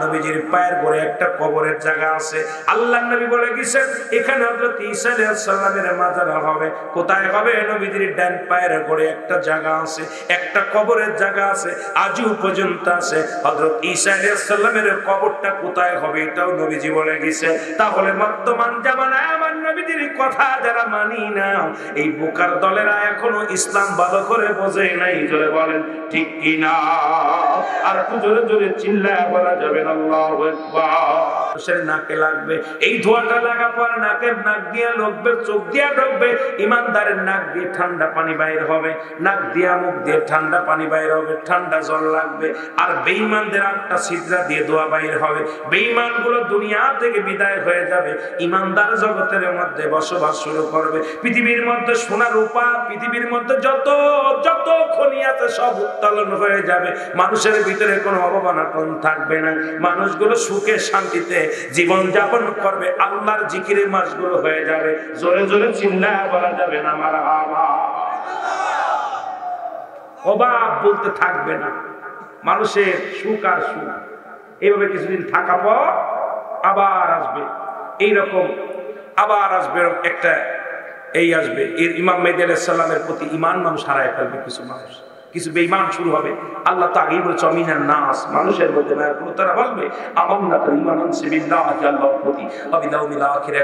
নবীজির পায়ের একটা কবরের জায়গা আছে। আল্লাহ নবী বলে গেছেন, এখানে হযরত ঈসা আলাইহিস মাজার হবে। কোথায় হবে? নবীজির ডান পায়ের পরে একটা জায়গা আছে, একটা কবরের জায়গা আছে, আজও পর্যন্ত আছে। হযরত ঈসা কবরটা কোথায় হবে এটাও নবীজি বলে গেছেন। তাহলে বর্তমান জামানায় আমার নবীজির কথা যারা মানি না, এই বোকার দলেরা এখনও ইসলাম বাদ করে বোঝে নাই, জোরে বলেন, ঠিক কিনা আর জোরে জোরে চিল্লায় বলা যাবে আল্লাহু নাকে লাগবে, এই ধোয়াটা লাগা নাকের নাক ঢুকবে, চোখ দিয়ে ইমানদারের নাক দিয়ে ঠান্ডা পানি বাইর হবে, নাক দিয়া মুখ দিয়ে ঠান্ডা পানি বাইর হবে, ঠান্ডা জল লাগবে, আর বেঈমানদের আটটা সিদ্রা দিয়ে দোয়া বাইর হবে। বেঈমানগুলো দুনিয়া থেকে বিদায় হয়ে যাবে। ইমানদার জগতের মধ্যে বসবাস শুরু করবে। পৃথিবীর মধ্যে সোনা রূপা, পৃথিবীর মধ্যে যত যত খনি আছে সব উত্তোলন হয়ে যাবে। মানুষের ভিতরে কোনো অবমানটন থাকবে না। মানুষগুলো সুখে, শান্তিতে জীবন যাপন করবে। আল্লাহর জিকিরের মাসগুলো হয়ে যাবে। জোরে জোরে চিল্লা বলা যাবে না আমার অভাব বলতে থাকবে না। মানুষের সুখ আর সুখ। এইভাবে কিছুদিন থাকা পর আবার আসবে। এই রকম আবার আসবে একটা এই আসবে। এর ইমাম মেদি আলাইসাল্লামের প্রতি ইমান মানুষ হারায় ফেলবে কিছু মানুষ। কিছু বেইমান শুরু হবে। আল্লাহ তো আগেই বলেছে অমিনার নাস মানুষের মধ্যে না, কোনো তারা বলবে আমার না তো ইমান আনছে বিল্লাহ আল্লাহর প্রতি অবিদাউ মিলা আখিরা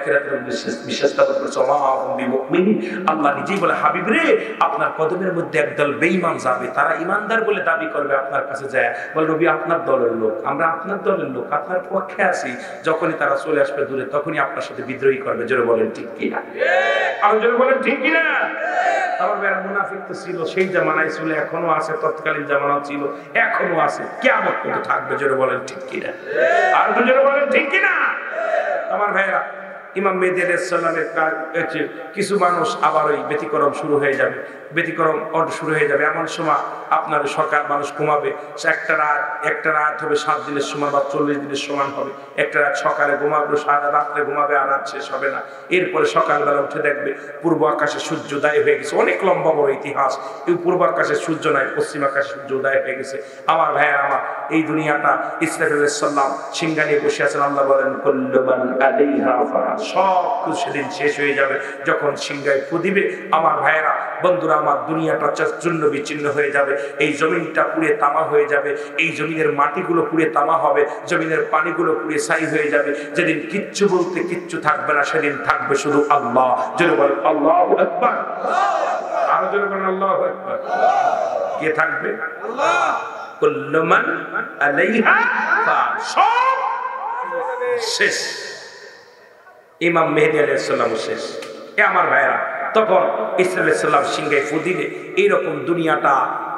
আল্লাহ নিজেই বলে, হাবিব রে, আপনার কদমের মধ্যে একদল বেঈমান যাবে, তারা ইমানদার বলে দাবি করবে আপনার কাছে যায়। বলে আপনার দলের লোক, আমরা আপনার দলের লোক, আপনার পক্ষে আছি। যখনই তারা চলে আসবে দূরে, তখনই আপনার সাথে বিদ্রোহী করবে। জোরে বলেন, ঠিক কিনা? আর জোরে বলেন, ঠিক কিনা? বেড়া মুনাফিক তো ছিল, সেই জামানায় ছিল এখনও আছে, তৎকালীন জামানা ছিল, এখনও আছে। কেমন কিন্তু থাকবে, জোরে বলেন ঠিক কিনা? আর জোরে বলেন ঠিক কিনা? আমার ভাইরা ইমাম মেহেদি আলাইসাল্লামের কাজ কিছু মানুষ আবার ওই ব্যতিক্রম শুরু হয়ে যাবে, ব্যতিক্রম শুরু হয়ে যাবে। এমন সময় আপনার সকাল মানুষ ঘুমাবে একটা রাত একটা রাত হবে সাত দিনের সময় বা চল্লিশ দিনের সমান হবে। একটা রাত সকালে ঘুমাবে, সারা রাত্রে ঘুমাবে আর রাত শেষ হবে না। এরপরে সকালবেলা উঠে দেখবে পূর্ব আকাশে সূর্য উদয় হয়ে গেছে। অনেক লম্বা বড় ইতিহাস। এই পূর্ব আকাশে সূর্য নাই, পশ্চিম আকাশে সূর্য উদয় হয়ে গেছে। আমার ভাইয়ের, আমার এই দুনিয়াটা ইসলাম সিঙ্গা নিয়ে বসে আছেন, আল্লাহ বলেন সব কিছু সেদিন শেষ হয়ে যাবে যখন সিংহায় ফু দিবে। আমার ভাইয়েরা, বন্ধুরা, আমার দুনিয়াটা চূর্ণ বিচ্ছিন্ন হয়ে যাবে। এই জমিনটা পুড়ে তামা হয়ে যাবে, এই জমিনের মাটিগুলো পুড়ে তামা হবে, জমিনের পানিগুলো পুড়ে ছাই হয়ে যাবে। যেদিন কিচ্ছু বলতে কিচ্ছু থাকবে না, সেদিন থাকবে শুধু আল্লাহ। জোরে বলেন, আল্লাহ একবার আরও জোরে বলেন, আল্লাহ একবার কে থাকবে? শেষ। ইমাম মেহেদি আলাইসাল্লাম শেষ। এ আমার ভাইরা তখন ইসলাম সিংহায় ফু দিলে, এইরকম দুনিয়াটা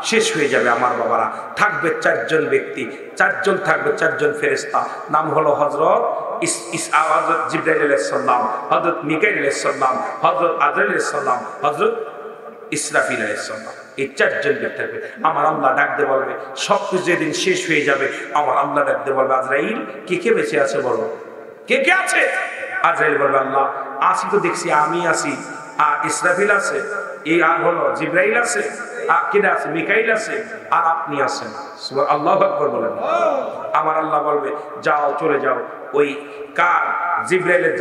শেষ হয়ে যাবে আমার বাবারা। থাকবে চারজন ব্যক্তি, চারজন থাকবে চারজন ফেরেস্তা নাম হলো হজরত হজরত জিব্রাইল আলাইসাল্লাম হজরত মিকাইল আলাইসাল্লাম হজরত আজরাইল আলাইসাল্লাম হজরত ইসরাফিল আলাইসাল্লাম এই চারজন ব্যক্তি থাকবে। আমার আল্লাহ ডাকতে বলবে, সব কিছু যেদিন শেষ হয়ে যাবে, আমার আল্লাহ ডাকতে বলবে, আজরাইল, কে কে বেঁচে আছে বলো? কে কে আছে? আজরাইল বলবে, আল্লাহ, আসি তো দেখছি, আমি আসি। আর ইসরাফিল আছে, এই আর হলো জিব্রাইল আছে, আর আছে, মিকাইল আছে, আর আপনি আছেন। আল্লাহ আকবর বলেন। আমার আল্লাহ বলবে, যাও, চলে যাও। ওই কার? জিব্রাইলের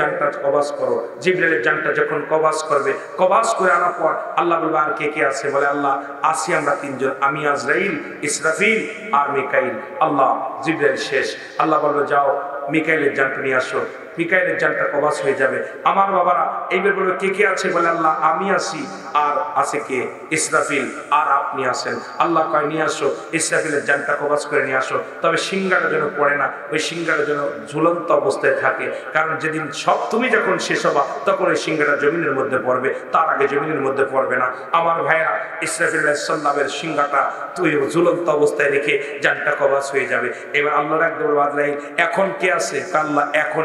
কবাস করো। জিব্রাইলের জানটা যখন কবাস করবে, কবাস করে আনার পর আল্লাহ বলবে, আর কে কে আছে? বলে আল্লাহ আসি আমরা তিনজন। আমি আজরাইল, ইসরাফিল আর মিকাইল। আল্লাহ, জিব্রাইল শেষ। আল্লাহ বলবে, যাও, মিকাইলের জানটা নিয়ে আসো। মিকাইলের জানটা কবাস হয়ে যাবে। আমার বাবারা, এইবার বলবে কে কে আছে? বলে আল্লাহ, আমি আসি আর আছে কে? ইসরাফিল। আর আপনি আসেন আল্লাহ কয়, নিয়ে আসো। ইসরাফিলের জানটা কবাস করে নিয়ে আসো। তবে সিঙ্গারা যেন পড়ে না, ওই সিঙ্গারা যেন ঝুলন্ত অবস্থায় থাকে। কারণ যেদিন সব তুমি যখন শেষ হবা, তখন ওই সিঙ্গারা জমিনের মধ্যে পড়বে। তার আগে জমিনের মধ্যে পড়বে না। আমার ভাইয়া ইসরাফিল সাল্লামের সিঙ্গাটা তুই ঝুলন্ত অবস্থায় রেখে জানটা কবাস হয়ে যাবে। এবার আল্লাহর একদম বাদলাই এখন কে আছে? আল্লাহ এখন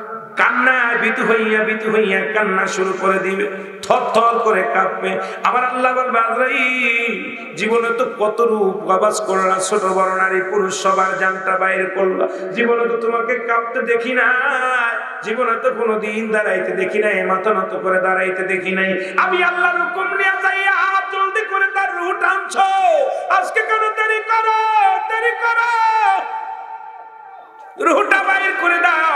কান্নায় বিতু হইয়া বিতু হইয়া কান্না শুরু করে দিবে। থর করে কাঁপবে। আমার আল্লাহ বলবে জীবনে তো কত রূপ আবাস করলা ছোট বড় নারী পুরুষ সবার জানটা বাইরে করলা জীবনে তো তোমাকে কাঁপতে দেখি না, জীবনে তো কোনো দাঁড়াইতে দেখি নাই, মাথা নত করে দাঁড়াইতে দেখি নাই। আমি আল্লাহর হুকুম নিয়ে যাইয়া জলদি করে তার রুট আনছো। আজকে কেন দেরি করো দেরি করো? রুহটা বাইর করে দাও।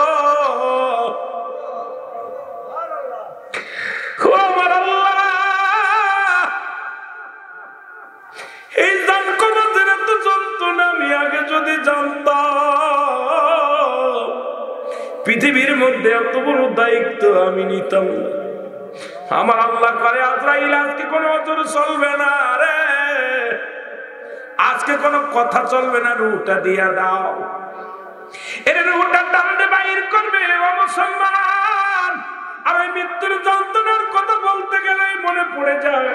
দায়িত্ব আমি নিতাম। আমার আল্লাহ করে, আজরাইল আজকে কোনো অজর চলবে না রে। আজকে কোনো কথা চলবে না রুটা দিয়া দাও। রুটা বাইর করবে আর ওই মৃত্যুর যন্ত্রণার কথা বলতে গেলে মনে পড়ে যায়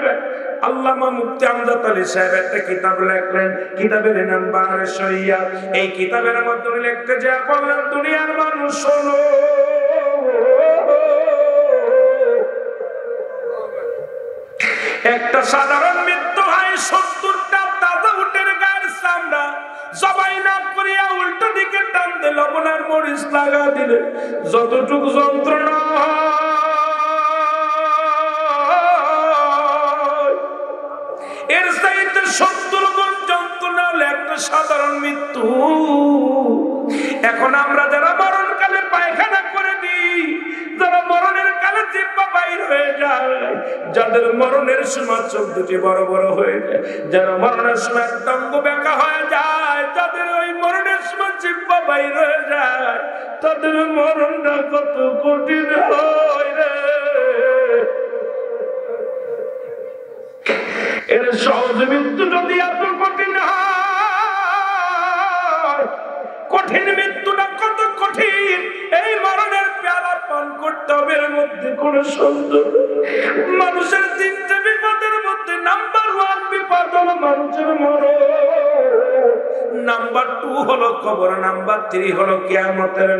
আল্লামা মুফতি আমজাদ আলী সাহেব একটা কিতাব লেখলেন। কিতাবের নাম বাংলাদেশ এই কিতাবের মধ্যে লিখতে যা বললেন, দুনিয়ার মানুষ শোনো। একটা সাধারণ মৃত্যু হয়, সত্তরটা তাজা উটের গায়ের চামড়া। জবাই না করিয়া উল্টো দিকে টান দিল লবণার মরিচ লাগা দিলে যন্ত্রণা এর চাইতে সত্তর গুণ যন্ত্রণা হলে একটা সাধারণ মৃত্যু। এখন আমরা যারা মরণকালে হয়ে যায়। যাদের মরণের সময় চোখ দুটি বড় বড় হয়ে যায়। যারা মরণের সময় হয়ে যায় ওই মরণের সময় বাইর হয়ে যায়, তাদের মরণটা কত কঠিন হয় রে। এর সহজ মৃত্যু যদি এত কঠিন হয়, কঠিন মৃত্যুটা কত কঠিন? এই মরণের পেয়ালা পান করতে হবে, এর মধ্যে কোন সুন্দর মানুষের তিনটে বিপদের মধ্যে নাম্বার ওয়ান বিপদ হলো মানুষের মরণ। নাম্বার টু হলো নাম্বার থ্রি হলো কেয়ামতের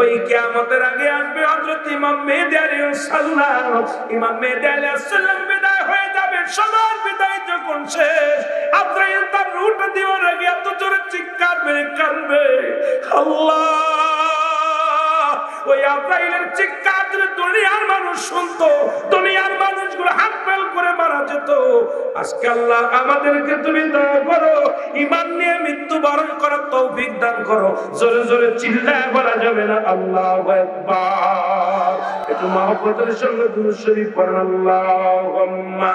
ওই কেয়ামতের আগে আসবে হযরত ইমাম ইমাম সালাম বিদায় হয়ে যাবে, সবার বিদায় যখন শেষ। আজরাইল তার রুট দেওয়ার আগে এত জোরে চিৎকার মেরে কাঁদবে। আল্লাহ! ওই আজরাইলের চিৎকার যদি দুনিয়ার মানুষ শুনতো, দুনিয়ার মানুষগুলো হাত ফেল করে মারা যেত। আজকে আল্লাহ আমাদেরকে তুমি দয়া করো ইমান নিয়ে মৃত্যু বরণ করার তৌফিক দান করো। জোরে জোরে চিল্লায় বলা যাবে না, আল্লাহ একবার একটু মহব্বতের সঙ্গে দুরূদ শরীফ পড়েন, আল্লাহুম্মা।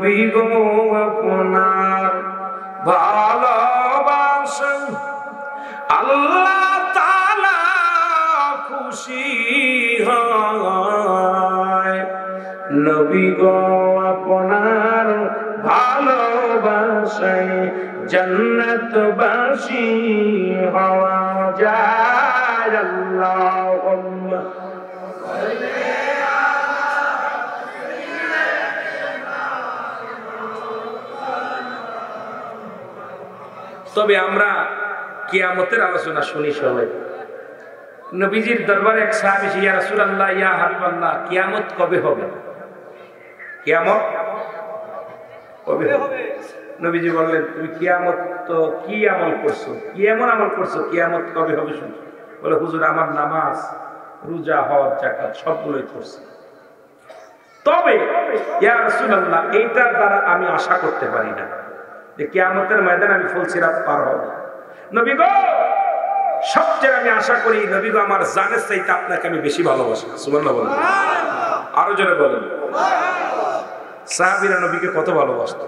নবী গো আপনার ভালোবাসেন আল্লাহ তাআলা খুশি হয়। নবী গো আপনার ভালোবাসায় জন্নতবাসী হওয়া যায়। আল্লাহুম্মা। তবে আমরা কিয়ামতের আলোচনা শুনি সবাই। নবীজির দরবারে এক সাহাবি ইয়া রাসূলুল্লাহ, ইয়া হাবিবাল্লাহ, কিয়ামত কবে হবে? কিয়ামত কবে হবে? নবীজি বললেন, তুমি কিয়ামত তো কি আমল করছ? কি এমন আমল করছ? কিয়ামত কবে হবে শুনি। বলে, হুজুর, আমার নামাজ, রোজা, হজ জাকাত সবগুলোই করছে। তবে, ইয়া রাসূলুল্লাহ, এইটার দ্বারা আমি আশা করতে পারি না। যে কিয়ামতের ময়দানে আমি ফুলসিরাত পার হব। নবী গো সবচেয়ে আমি আশা করি নবী গো আমার জানের চাইতে আপনাকে আমি বেশি ভালোবাসি। সুবহানাল্লাহ বলেন। আরও জোরে বলেন। সাহাবীরা নবীকে কত ভালোবাসতো।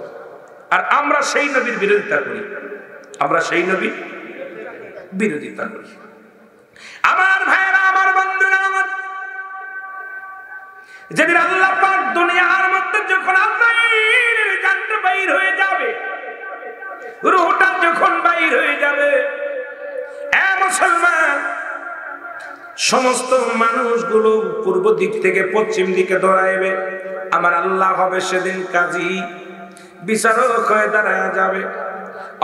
আর আমরা সেই নবীর বিরোধিতা করি। আমরা সেই নবীর বিরোধিতা করি। আমার ভাইরা আমার বন্ধুরা আমার যেদিন আল্লাহ পাক দুনিয়ার মধ্যে যখন আল্লাহর জানতে বাইর হয়ে যাবে রুহটা যখন বাইর হয়ে যাবে মুসলমান, সমস্ত মানুষগুলো পূর্ব দিক থেকে পশ্চিম দিকে দৌড়াইবে। আমার আল্লাহ হবে সেদিন কাজী, বিচারক হয়ে দাঁড়ায় যাবে।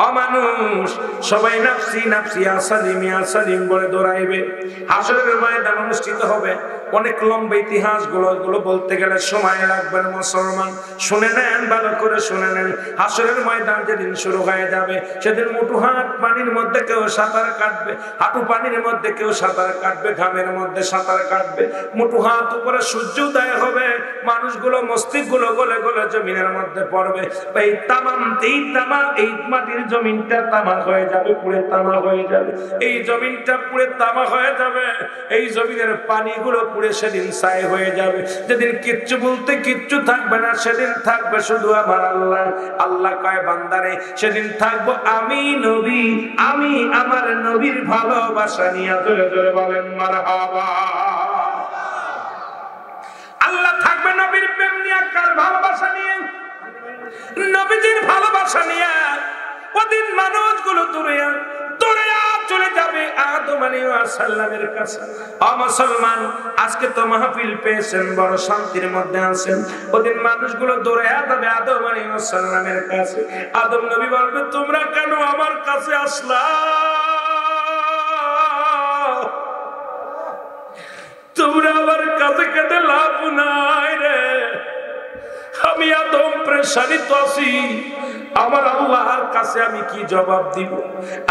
অমানুষ সবাই নাফসি নাফসি আসালিম আসালিম বলে দৌড়াইবে। হাসরের ময়দান অনুষ্ঠিত হবে। অনেক লম্বা ইতিহাসগুলো বলতে গেলে সময় লাগবে মুসলমান। শুনে নেন, ভালো করে শুনে নেন। হাসরের ময়দান যেদিন শুরু হয়ে যাবে, সেদিন মুঠু হাত পানির মধ্যে কেউ সাঁতার কাটবে, হাঁটু পানির মধ্যে কেউ সাঁতার কাটবে, ঘামের মধ্যে সাঁতার কাটবে। মুঠু হাত উপরে সূর্য উদয় হবে, মানুষগুলো মস্তিষ্কগুলো গলে জমিনের মধ্যে পড়বে। এই তামাম, এই তামা এই মাটির জমিনটা তামা হয়ে যাবে, পুড়ে তামা হয়ে যাবে। এই জমিনটা পুড়ে তামা হয়ে যাবে, এই জমিনের পানিগুলো পুড়ে সেদিন ছাই হয়ে যাবে। যেদিন কিচ্ছু বলতে কিচ্ছু থাকবে না, সেদিন থাকবে শুধু আমার আল্লাহ। আল্লাহ কয়, বান্দারে, সেদিন থাকব আমি নবী, আমি আমার নবীর ভালোবাসা নিয়ে জোরে জোরে বলেন মার আল্লাহ থাকবে নবীর প্রেম নিয়ে, কার ভালোবাসা নিয়ে? নবীজির ভালোবাসা নিয়ে। ওদিন মানুষগুলো দূরে দূরে চলে যাবে আদম আলাইহিসসালামের কাছে। ও মুসলমান, আজকে তো মাহফিল পেয়েছেন, বড় শান্তির মধ্যে আছেন। ওদিন মানুষগুলো দূরে যাবে আদম আলাইহিসসালামের কাছে। আদম নবী বলবে, তোমরা কেন আমার কাছে আসলা? তোমরা আমার কাছে কেটে লাভ নাই রে। আমি আদম প্রেশারিত আছি। আমার আল্লাহর কাছে আমি কি জবাব দিব?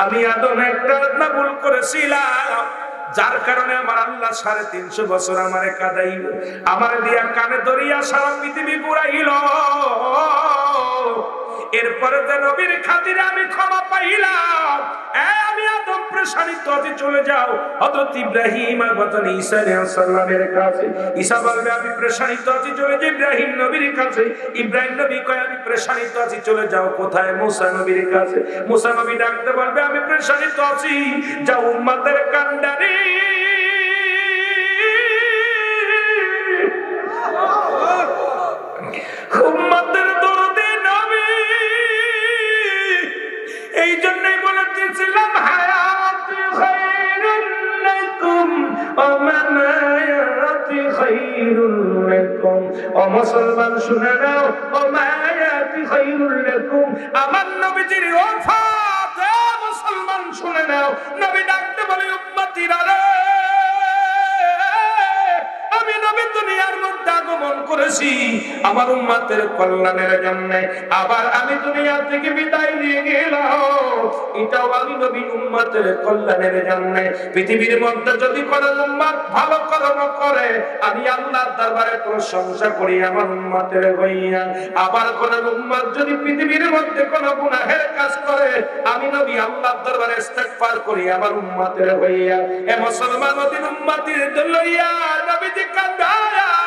আমি আদম একটা ভুল করেছিলাম। যার কারণে আমার আল্লাহ সাড়ে তিনশো বছর আমারে কাদাইল, আমার দিয়া কানে দরিয়া সারা পৃথিবী পুরাইল এরপরে যে নবীর খাতিরে আমি ক্ষমা পাইলাম আমি কোথায়? মুসা মুসা বলবে, আমি আছি। যাও উম্মতের কান্ডারি মুসলমান শুনে নাও ও মায়াতি খায়রুল লাকুম। আমার নবীজির ওফাত মুসলমান শুনে নাও। করেছি আমার উম্মতের কল্যাণের জন্য। আবার আমি দুনিয়া থেকে বিদায় নিয়ে গেলাম। এটাও আমি নবী উম্মতের কল্যাণের জন্য। পৃথিবীর মধ্যে যদি কোন উম্মত ভালো কর্ম করে, আমি আল্লাহর দরবারে প্রশংসা করি আমার উম্মতের হইয়া। আবার কোন উম্মত যদি পৃথিবীর মধ্যে কোন গুনাহের কাজ করে, আমি নবী আল্লাহর দরবারে ইস্তেগফার করি আমার উম্মতের হইয়া। এ মুসলমান নবীর উম্মতির লইয়া নবীজি কান্দায়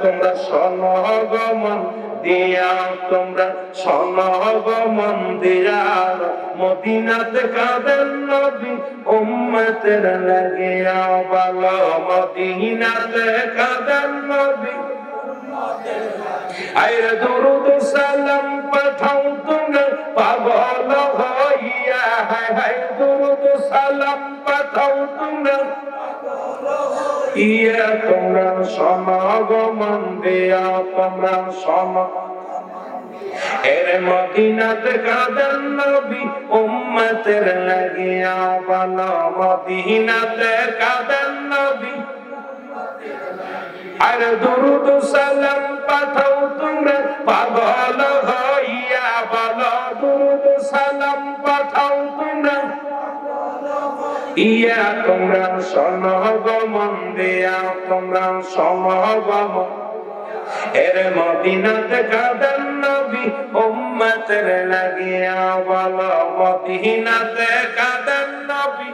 তোমরা সনগমন দিয়া, তোমরা সনগমন দিয়া। মদিনাতে কাদের নবী উম্মতের লাগিয়া ভালো মদিনাতে কাদের নবী আইরে দুরুদ সালাম পাঠাও তুমি পাগল হইয়া। হায় হায়, দুরুদ সালাম পাঠাও তুমি ইয়া তোমরা সমাগমন দিয়া, তোমরা সম এর মদিনাতে কাদের নবী উম্মতের লাগিয়া নবী? আর দুরুদ সালাম পাঠাও তোমরা, পাগল হইয়া বলো, দুরুদ সালাম পাঠাও তোমরা। ইয়া তোমরা সনগমন দেয়া তোমরা সমগমন এর মদিনাতে কাদের নবী, উম্মতের লাগিয়া বলো মদিনাতে কাদের নবী।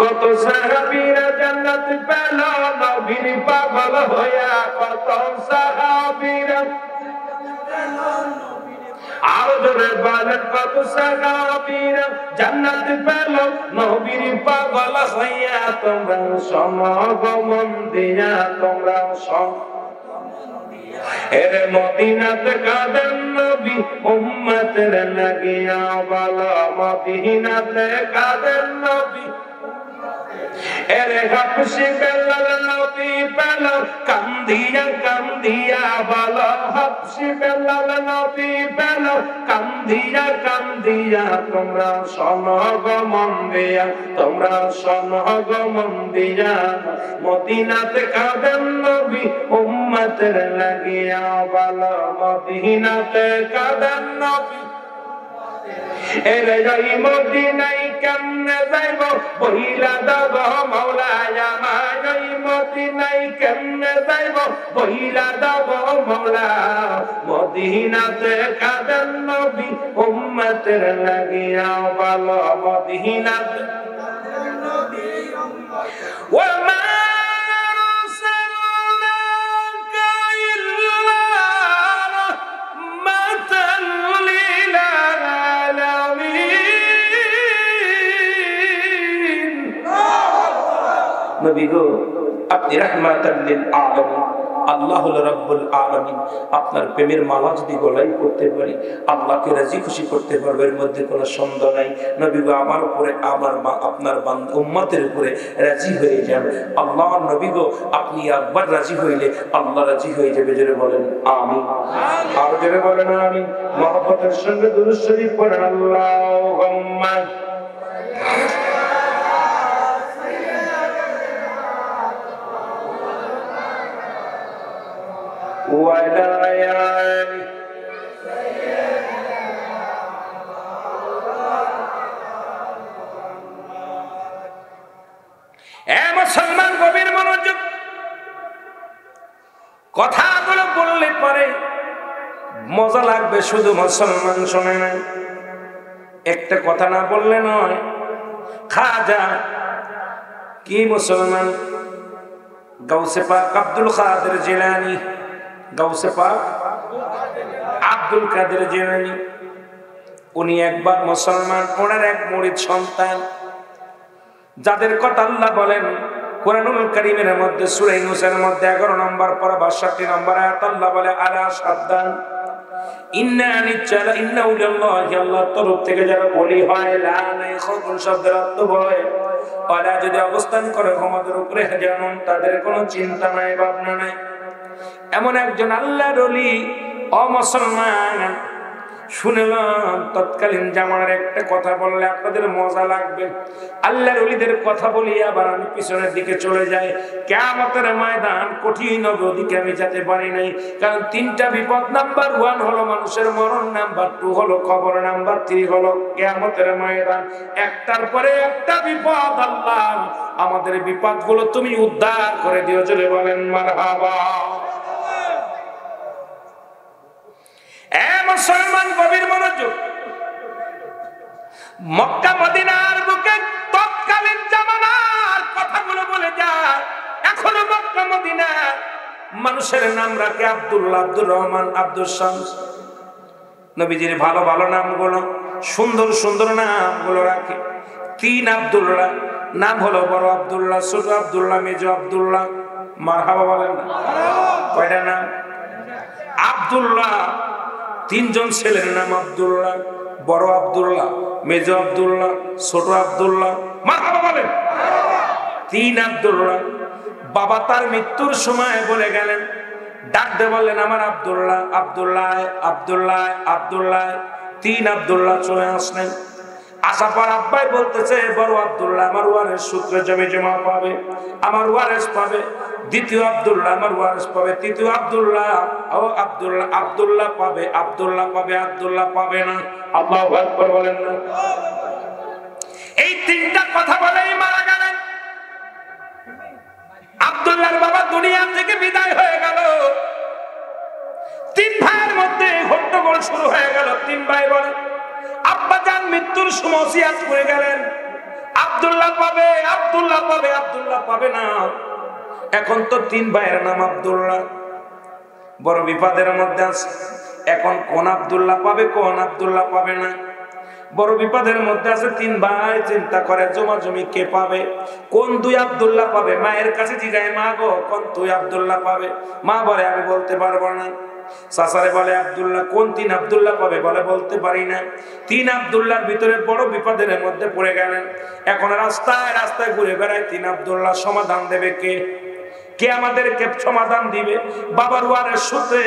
কত সাহাবীরা জান্নাত পেল, নবীর পাগল হইয়া কত সাহাবীরা আরও জোরে বলেন কত সাহাবীরা জান্নাত পেল নবীর পাগল হইয়া তোমরা সমগমন দিয়া তোমরা সম এর মদিনাতে কাদের নবী উম্মতের লাগিয়া বলো, মদিনাতে কাদের নবী এরে হাফসি বেলাল নবী পেল, কান্দিয়া কান্দিয়া বলো হাফসি বেলাল নবী পেল, কান্দিয়া কান্দিয়া, তোমরা সনগমন দিয়া, তোমরা সনগমন দিয়া। মদিনাতে কাদের নবী, উম্মতের লাগিয়া বলো মদিনাতে কাদের নবী এরে যাই মদিনাই কেমনে যাইব? বহিলা দাব মৌলায় আমার মদিনাই কেমনে যাইব? বহিলা দাব মৌলা মদিনাতে কাদের নবী উম্মতের লাগিয়া ভালো মদিনাতে। ওমা আল্লাহ আপনার প্রেমের মালা যদি গলায় করতে পারি, আল্লাহকে রাজি খুশি করতে পারবে, এর মধ্যে কোনো সন্দেহ নাই। নবী আমার উপরে, আমার আপনার উম্মতের উপরে রাজি হয়ে যান। আল্লাহ, নবী গো, আপনি একবার রাজি হইলে আল্লাহ রাজি হয়ে যাবে, জোরে বলেন আমি আর জোরে বলেন আমি মহব্বতের সঙ্গে দুরূদ শরীফ আল্লাহুম্মা। ولا يعني মুসলমান গভীর মনোযোগ কথাগুলো বললে পরে মজা লাগবে শুধু মুসলমান শোনে না একটা কথা না বললে নয় খাজা কি মুসলমান গাউসে পাক আব্দুল কাদের জিলানি গাউসে পাক, আব্দুল কাদের জিলানি, উনি একবার মুসলমান, ওনার এক মরিদ সন্তান, যাদের কথা আল্লাহ বলেন, কোরআনুল কারীমের মধ্যে, সূরা ইউনূসের মধ্যে 11 নম্বর পর 62 নম্বর আয়াত আল্লাহ বলে, আলা সাবধান ইন্না থেকে যারা বলি হয় বলে যদি অবস্থান করে উপরে, যেমন তাদের কোনো চিন্তা নাই, ভাবনা নাই এমন একজন আল্লাহর অলি অমুসলমান। শুনলাম, তৎকালীন জামানার একটা কথা বললে আপনাদের মজা লাগবে। আল্লাহর অলিদের কথা বলি, আবার আমি পিছনের দিকে চলে যাই। কেমতের ময়দান কঠিন হবে, ওদিকে আমি যেতে পারি নাই। কারণ তিনটা বিপদ, নাম্বার ওয়ান হলো মানুষের মরণ, নাম্বার টু হলো খবর নাম্বার থ্রি হলো কেমতের ময়দান। একটার পরে একটা বিপদ, আল্লাহ, আমাদের বিপদগুলো তুমি উদ্ধার করে দিও চলে বলেন মার হাবা মুসলমান গভীর মনোযোগ। মক্কা, মদিনার বুকে তৎকালীন জামানার কথাগুলো বলে যায়, এখনও মক্কা, মদিনা। মানুষের নাম রাখে আব্দুল্লাহ, আব্দুর রহমান আব্দুল শামস। নবীজির ভালো ভালো নামগুলো, সুন্দর সুন্দর নামগুলো রাখে। তিন আব্দুল্লাহ, নাম হলো বড় আব্দুল্লাহ, ছোট আব্দুল্লাহ, মেজ আব্দুল্লাহ। মারহাবা বলেন না? কয়টা নাম? আব্দুল্লাহ তিনজন ছেলের নাম আবদুল্লাহ, বড় আবদুল্লাহ, মেজ আবদুল্লাহ, ছোট আব্দুল্লাহ। মারহাবা বলেন। তিন আবদুল্লাহ। বাবা তার মৃত্যুর সময় বলে গেলেন ডাকতে বললেন, আমার আবদুল্লাহ আবদুল্লাহ আবদুল্লাহ আবদুল্লাহ। তিন আবদুল্লাহ চলে আসলেন। আশা পর আব্বাই বলতেছে, বড় আব্দুল্লাহ, আমার ওয়ারেস সূত্রে জমি জমা পাবে, আমার ওয়ারেস পাবে, দ্বিতীয় আবদুল্লাহ, আমার ওয়ারেস পাবে, তৃতীয় আব্দুল্লাহ, ও আব্দুল্লাহ, আবদুল্লাহ পাবে আবদুল্লাহ পাবে, আব্দুল্লাহ পাবে না। আল্লাহ আকবার বলেন না। এই তিনটা কথা বলেই মারা গেলেন। আব্দুল্লাহর বাবা দুনিয়া থেকে বিদায় হয়ে গেল। তিন ভাইয়ের মধ্যে হট্টগোল শুরু হয়ে গেল। তিন ভাই বলে আব্বা যান মৃত্যুর সমসিয়াত করে গেলেন। আব্দুল্লাহ পাবে আব্দুল্লাহ পাবে আব্দুল্লাহ পাবে না। এখন তো তিন ভাইয়ের নাম আব্দুল্লাহ। বড় বিপদের মধ্যে আছে। এখন কোন আব্দুল্লাহ পাবে, কোন আব্দুল্লাহ পাবে না। বড় বিপদের মধ্যে আছে, তিন ভাই চিন্তা করে জমা জমি কে পাবে, কোন দুই আব্দুল্লাহ পাবে? মায়ের কাছে জিগায়, মা গো, কোন তুই আব্দুল্লাহ পাবে? মা বলে, আমি বলতে পারব না। সাসারে বলে, আব্দুল্লাহ, কোন তিন আব্দুল্লাহ পাবে বলে, বলতে পারি না। তিন আব্দুল্লাহর ভিতরে বড় বিপদের মধ্যে পড়ে গেলেন। এখন রাস্তায় রাস্তায় ঘুরে বেড়ায় তিন আব্দুল্লাহ সমাধান দেবে কে? কে আমাদেরকে সমাধান দিবে? বাবার ওয়ারের সূত্রে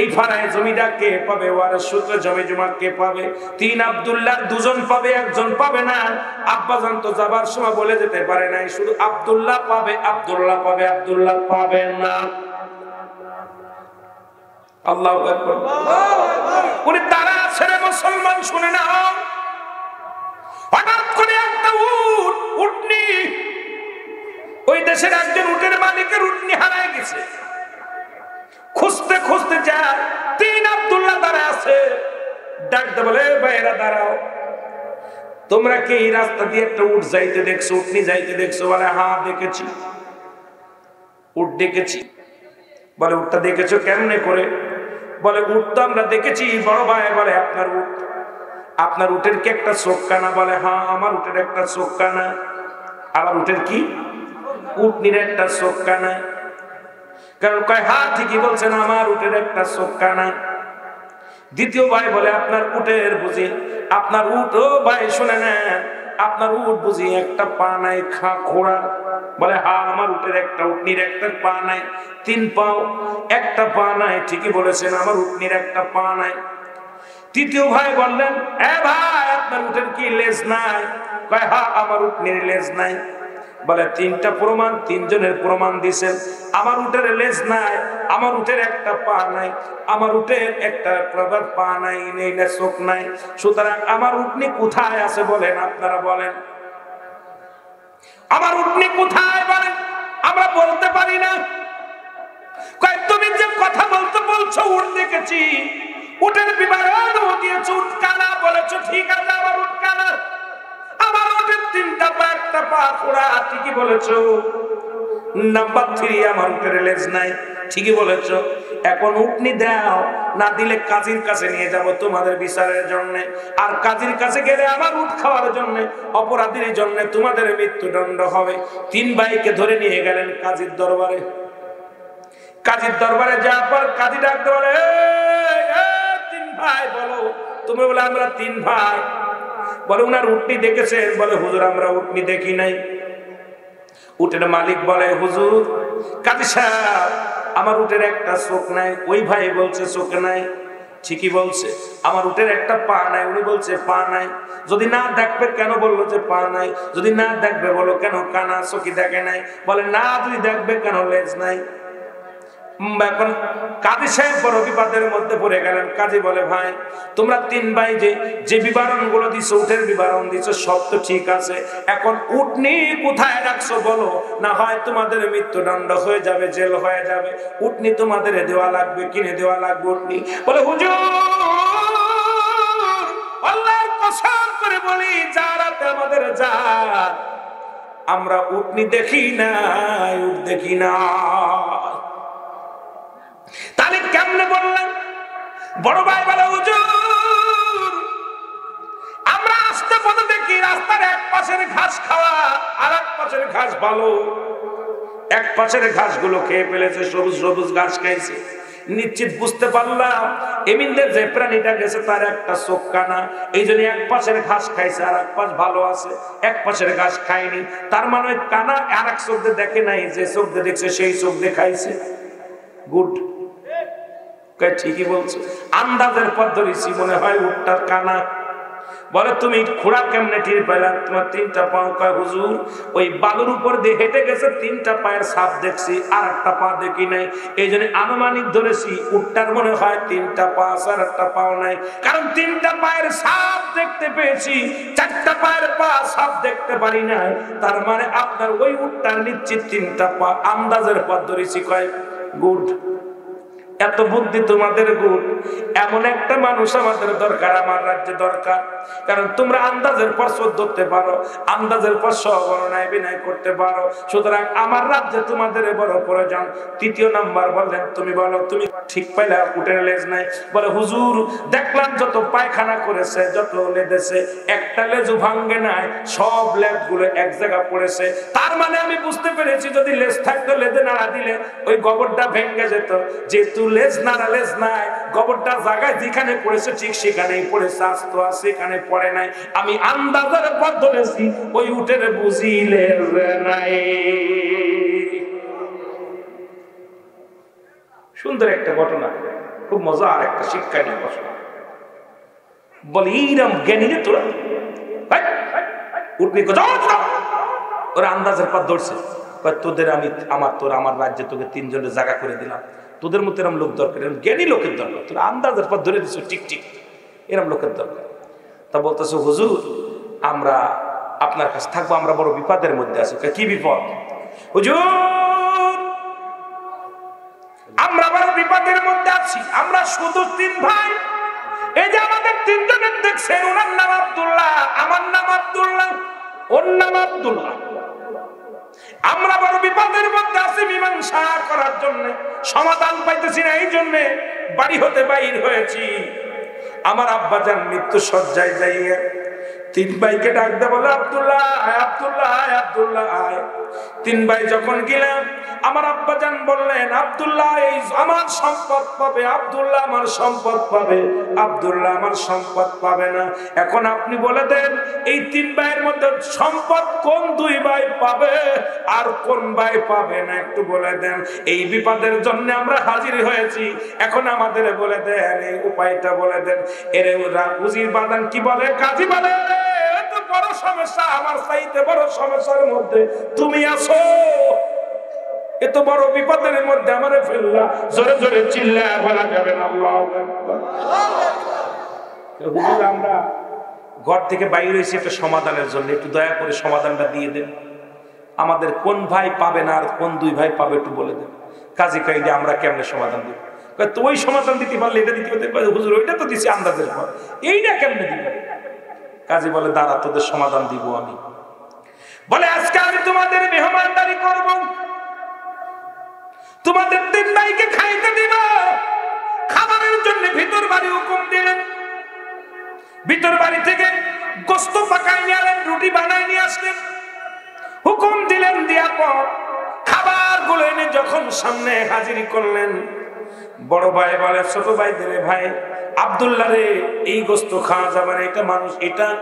এই ফারায় জমিটা কে পাবে? ওয়ারের সূত্রে জমি জমা কে পাবে? তিন আব্দুল্লাহ দুজন পাবে, একজন পাবে না। আব্বাজান তো যাবার সময় বলে যেতে পারে নাই, শুধু আব্দুল্লাহ পাবে আব্দুল্লাহ পাবে, আবদুল্লাহ পাবে না। আল্লাহ উনি তারা ছেড়ে মুসলমান শুনে না। হঠাৎ করে একটা উট, উটনি, ওই দেশের একজন উটের মালিকের উটনি হারায় গেছে। খুঁজতে খুঁজতে যায়, তিন আব্দুল্লাহ দ্বারা আছে। ডাকতে বলে ভাইয়েরা, দাঁড়াও। তোমরা কি এই রাস্তা দিয়ে একটা উট যাইতে দেখছ, উটনি যাইতে দেখছ? বলে হ্যাঁ দেখেছি। উট দেখেছি। বলে, উটটা দেখেছ কেমনে করে? বলে, উট তো আমরা দেখেছি, বড় ভাই বলে, আপনার উঠ আপনার উটের কি একটা চোখ কানা বলে হ্যাঁ আমার উটের একটা চোখ কানা আমার উটের কি? উটনির একটা চোখ কানা কারণ কয় হা ঠিকই বলছেন, আমার উটের একটা চোখ কানা দ্বিতীয় ভাই বলে, আপনার উটের বুঝি, আপনার উট ও ভাই শুনে নেন, আপনার উট বুঝি একটা পা নাই খা খোড়া। বলে, হা, আমার উটের একটা উটনির একটা পা নাই, তিন পাও, একটা পা নাই। ঠিকই বলেছেন, আমার উটনির একটা পা নাই। তৃতীয় ভাই বললেন, এ ভাই, আপনার উটের কি লেজ নাই? কয়, হা, আমার উটনির লেজ নাই। বলে, তিনটা প্রমাণ, তিনজনের প্রমাণ দিছেন, আমার উটের লেজ নাই, আমার উটের একটা পা নাই, আমার উটের একটা প্রবাদ পা নাই, নেই না চোখ নাই, সুতরাং আমার উটনি কোথায় আছে বলেন, আপনারা বলেন। আমার উঠনি কোথায় বলে? আমরা বলতে পারি না। তুমি যে কথা বলতে বলছো উট দেখেছি। উটের বিবরণ দিয়েছ উটকানা বলেছ, ঠিক আছে আমার উটকানা আমার উটের তিনটা পা একটা পা ঠিকই বলেছ। নাম্বার থ্রি আমার উপরে লেজ নাই। ঠিকই বলেছ। এখন উটনি দাও না দিলে কাজীর কাছে নিয়ে যাব তোমাদের বিচারের জন্য। আর কাজীর কাছে গেলে আমার উট খাওয়ার জন্য অপরাধীর জন্য তোমাদের মৃত্যুদণ্ড হবে। তিন ভাইকে ধরে নিয়ে গেলেন কাজীর দরবারে। কাজীর দরবারে যাওয়ার পর কাজী ডাকতে বলে "এই, এই, তিন ভাই বলো। তুমি বলে আমরা তিন ভাই। বলে উনার উঠনি দেখেছে বলে হুজুর আমরা উটনি দেখি নাই। উটের মালিক বলে, হুজুর, কাজী আমার উটের একটা চোখ নাই, ওই ভাই বলছে চোখ নাই। ঠিকই বলছে, আমার উটের একটা পা নাই। উনি বলছে, পা নাই। যদি না দেখবে, কেন বলল যে পা নাই? যদি না দেখবে, বলো, কেন কানা চোখি দেখে নাই? বলে, না, যদি দেখবে, কেন লেজ নাই? এখন কাজী সাহেব বড় বিপদের মধ্যে পড়ে গেলেন। কাজী বলে, ভাই, তোমরা তিন ভাই যে যে বিবরণগুলো দিছো উঠের বিবরণ দিছো, সব তো ঠিক আছে। এখন উটনি কোথায় রাখছো বলো? না হয় তোমাদের মৃত্যুদণ্ড হয়ে যাবে, জেল হয়ে যাবে। উটনি তোমাদের দেওয়া লাগবে, কিনে দেওয়া লাগবে উটনি। বলে, হুজুর, আল্লাহর কসম করে বলি যারাতে আমাদের যা, আমরা উটনি দেখি না উট দেখি না কেমনে বললাম? বড় ভাই বলে, হুজুর, আমরা আসতে পথে দেখি রাস্তার এক পাশের ঘাস খাওয়া আর এক পাশের ঘাস ভালো। এক পাশের ঘাসগুলো খেয়ে ফেলেছে, সবুজ সবুজ ঘাস খাইছে। নিশ্চিত বুঝতে পারলাম, এমিনদের যে প্রাণীটা গেছে তার একটা চোখ কানা। এই জন্য এক পাশের ঘাস খাইছে আর এক পাশ ভালো আছে। এক পাশের ঘাস খায়নি। তার মানে কানা আর এক দেখে নাই, যে চোখ দেখছে সেই চোখ দিয়ে খাইছে। গুড। ঠিকই বলছো? আন্দাজের পর ধরেছি মনে হয় উঠটার কানা। বলে, তুমি খোড়া কেমনে টির পাইলা তোমার তিনটা পাও কয়, হুজুর, ওই বালুর উপর দিয়ে হেঁটে গেছে, তিনটা পায়ের সাপ দেখছি আর একটা পা দেখি নাই। এই জন্য আনুমানিক ধরেছি উঠটার মনে হয় তিনটা পা আছে আর একটা পাও নাই। কারণ তিনটা পায়ের সাপ দেখতে পেয়েছি, চারটা পায়ের পা সাপ দেখতে পারি নাই। তার মানে আপনার ওই উঠটার নিশ্চিত তিনটা পা আন্দাজের পথ ধরেছি, কয়, গুড। এত বুদ্ধি তোমাদের গুণ। এমন একটা মানুষ আমাদের দরকার, আমার রাজ্যে দরকার। কারণ তোমরা আন্দাজের পর শোধ ধরতে পারো, আন্দাজের পর সহগণনায় বিনয় করতে পারো। সুতরাং আমার রাজ্যে তোমাদের বড় প্রয়োজন। তৃতীয় নাম্বার বললেন, তুমি বলো, তুমি ঠিক পাইলে উঠের লেজ নাই। বলে, হুজুর, দেখলাম যত পায়খানা করেছে, যত লেদেছে, একটা লেজু ভাঙ্গে নাই, সব লেজগুলো এক জায়গা পড়েছে। তার মানে আমি বুঝতে পেরেছি, যদি লেজ থাকতো, লেদে নাড়া দিলে, ওই গোবরটা ভেঙে যেত। যেহেতু লেজ নাড়া লেজ নাই গোবরটা জায়গায় যেখানে পড়েছে ঠিক সেখানেই পড়েছে আস্ত আছে এখানে পড়ে নাই। আমি আন্দাজের পর ধরেছি ওই উঠের বুঝি লেজ নাই। সুন্দর একটা ঘটনা খুব মজার একটা শিক্ষা নিয়ে ঘটনা বলে এইরম জ্ঞানী রে তোরা? হাই, উঠবি ওরা আন্দাজের পর ধরছে। তোদের আমি আমার তোর আমার রাজ্যে তোকে তিনজনের জায়গা করে দিলাম। তোদের মতো এরম লোক দরকার, এরম জ্ঞানী লোকের দরকার। তোরা আন্দাজের পর ধরে দিচ্ছ ঠিক ঠিক। এরম লোকের দরকার। তা বলতেছে, হুজুর, আমরা আপনার কাছে থাকব, আমরা বড় বিপদের মধ্যে আছি। কি বিপদ? হুজুর, আমরা বড় বিপদের মধ্যে আছি। আমরা শুধু তিন ভাই। এই যে আমাদের তিনজনের দেখছেন, ওনার নাম আব্দুল্লাহ, আমার নাম আব্দুল্লাহ, ওর নাম আব্দুল্লাহ। আমরা বড় বিপদের মধ্যে আছি মীমাংসা করার জন্য। সমাধান পাইতেছি না, এই জন্য বাড়ি হতে বাইর হয়েছি। আমার আব্বাজান মৃত্যু সজ্জায় যাইয়ে তিন ভাইকে ডাক দে, বলে, আব্দুল্লাহ, আয় আব্দুল্লাহ আয় আব্দুল্লাহ, আয়। তিন ভাই যখন গেলাম আমার আব্বাজান বললেন, আব্দুল্লাহ, এই আমার সম্পদ পাবে, আব্দুল্লাহ আমার সম্পদ পাবে, আব্দুল্লাহ আমার সম্পদ পাবে না। এখন আপনি বলে দেন, এই তিন ভাইয়ের মধ্যে সম্পদ কোন দুই ভাই পাবে আর কোন ভাই পাবে না? একটু বলে দেন। এই বিপদের জন্য আমরা হাজির হয়েছি। এখন আমাদের বলে দেন, এই উপায়টা বলে দেন। এরে উজির বাদান কি বলে? কাজী বলে। ঘর থেকে বাইরে হয়েছি একটা সমাধানের জন্য একটু দয়া করে সমাধানটা দিয়ে দেন। আমাদের কোন ভাই পাবে না আর কোন দুই ভাই পাবে একটু বলে দেন। কাজে কাইডে আমরা কেমনে সমাধান দিব? তো ওই সমাধান দিতে পারলে এটা দিতে কয়, হুজুর ওইটা তো দিছি আন্দাজের পর। এইটা কেমনে দিব কাজী বলে, দাঁড়া, তোদের সমাধান দিব আমি। বলে, আজকে আমি তোমাদের মেহমানদারি করব। তোমাদের তিন ভাইকে খাইতে দিব। খাবারের জন্য ভিতর বাড়ি হুকুম দিলেন। ভিতর বাড়ি থেকে গোস্ত পাকায় নিয়ে আলেন, রুটি বানায় নিয়ে আসলেন। হুকুম দিলেন দিয়া পর খাবারগুলো এনে যখন সামনে হাজির করলেন বড় ভাই বলে, ছোট ভাই দিলে ভাই, আবদুল্লাহ রে, এই গোস্ত খাওয়া যাবে না, এটা মানুষ, এটা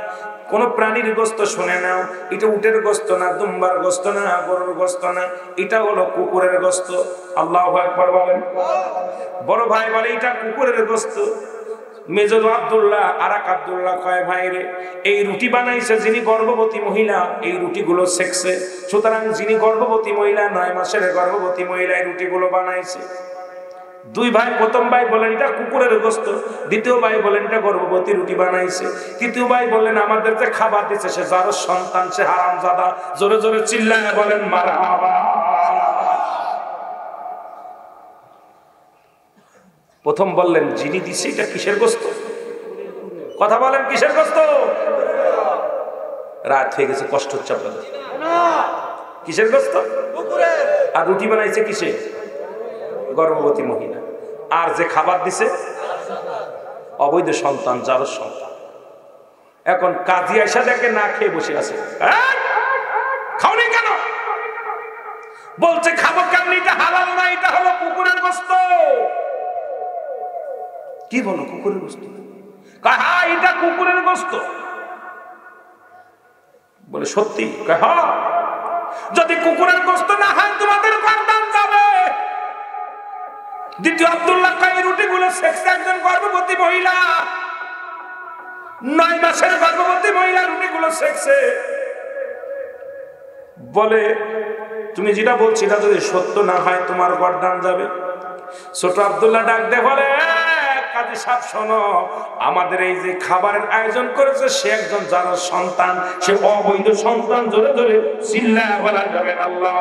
কোন প্রাণীর গোস্ত শুনে না, এটা উটের গোস্ত না, দুম্বার গোস্ত না, গরুর গোস্ত না, এটা হলো কুকুরের গোস্ত। আল্লাহ একবার বলেন। বড় ভাই বলে, এটা কুকুরের গোস্ত। মেজর আবদুল্লাহ, আরাক আবদুল্লাহ কয়, ভাই রে, এই রুটি বানাইছে যিনি গর্ভবতী মহিলা, এই রুটিগুলো শেখছে। সুতরাং যিনি গর্ভবতী মহিলা, নয় মাসের গর্ভবতী মহিলা এই রুটিগুলো বানাইছে। দুই ভাই প্রথম ভাই বলেন এটা কুকুরের গোস্ত। দ্বিতীয় ভাই বলেন এটা গর্ভবতী রুটি বানাইছে। তৃতীয় ভাই বলেন আমাদের যে খাবার দিচ্ছে সে যার সন্তান সে হারাম জাদা জোরে জোরে চিল্লায় বলেন মারা প্রথম বললেন যিনি দিচ্ছে এটা কিসের গোস্ত? কথা বলেন কিসের গোস্ত? রাত হয়ে গেছে কষ্ট হচ্ছে আপনাদের। কিসের গোস্ত? আর রুটি বানাইছে কিসে? গর্ভবতী মহিলা। আর যে খাবার দিছে? অবৈধ সন্তান যার সন্তান। এখন কাজী আইসা দেখে না খেয়ে বসে আছে। কেন? বলছে, খাব কেমন? এটা হালাল না, এটা হলো কুকুরের গোস্ত। কি বলো, কুকুরের গোস্ত? হ্যাঁ এটা কুকুরের গোস্ত। বলে, সত্যি? হ্যাঁ। যদি কুকুরের গোস্ত না হয়, তোমাদের গর্দান দ্বিতীয় আব্দুল্লাহগুলো একজন গর্ভবতী মহিলা। নয় মাসের গর্ভবতী মহিলা বলে, তুমি যেটা বলছি এটা যদি সত্য না হয়, তোমার গরদান যাবে? ছোট আব্দুল্লাহ ডাক দে বলে কাজী সাপ শোনো, আমাদের এই যে খাবারের আয়োজন করেছে, সে একজন যার সন্তান, সে অবৈধ সন্তান ধরে ধরে চিল্লা বলা যাবে আল্লাহ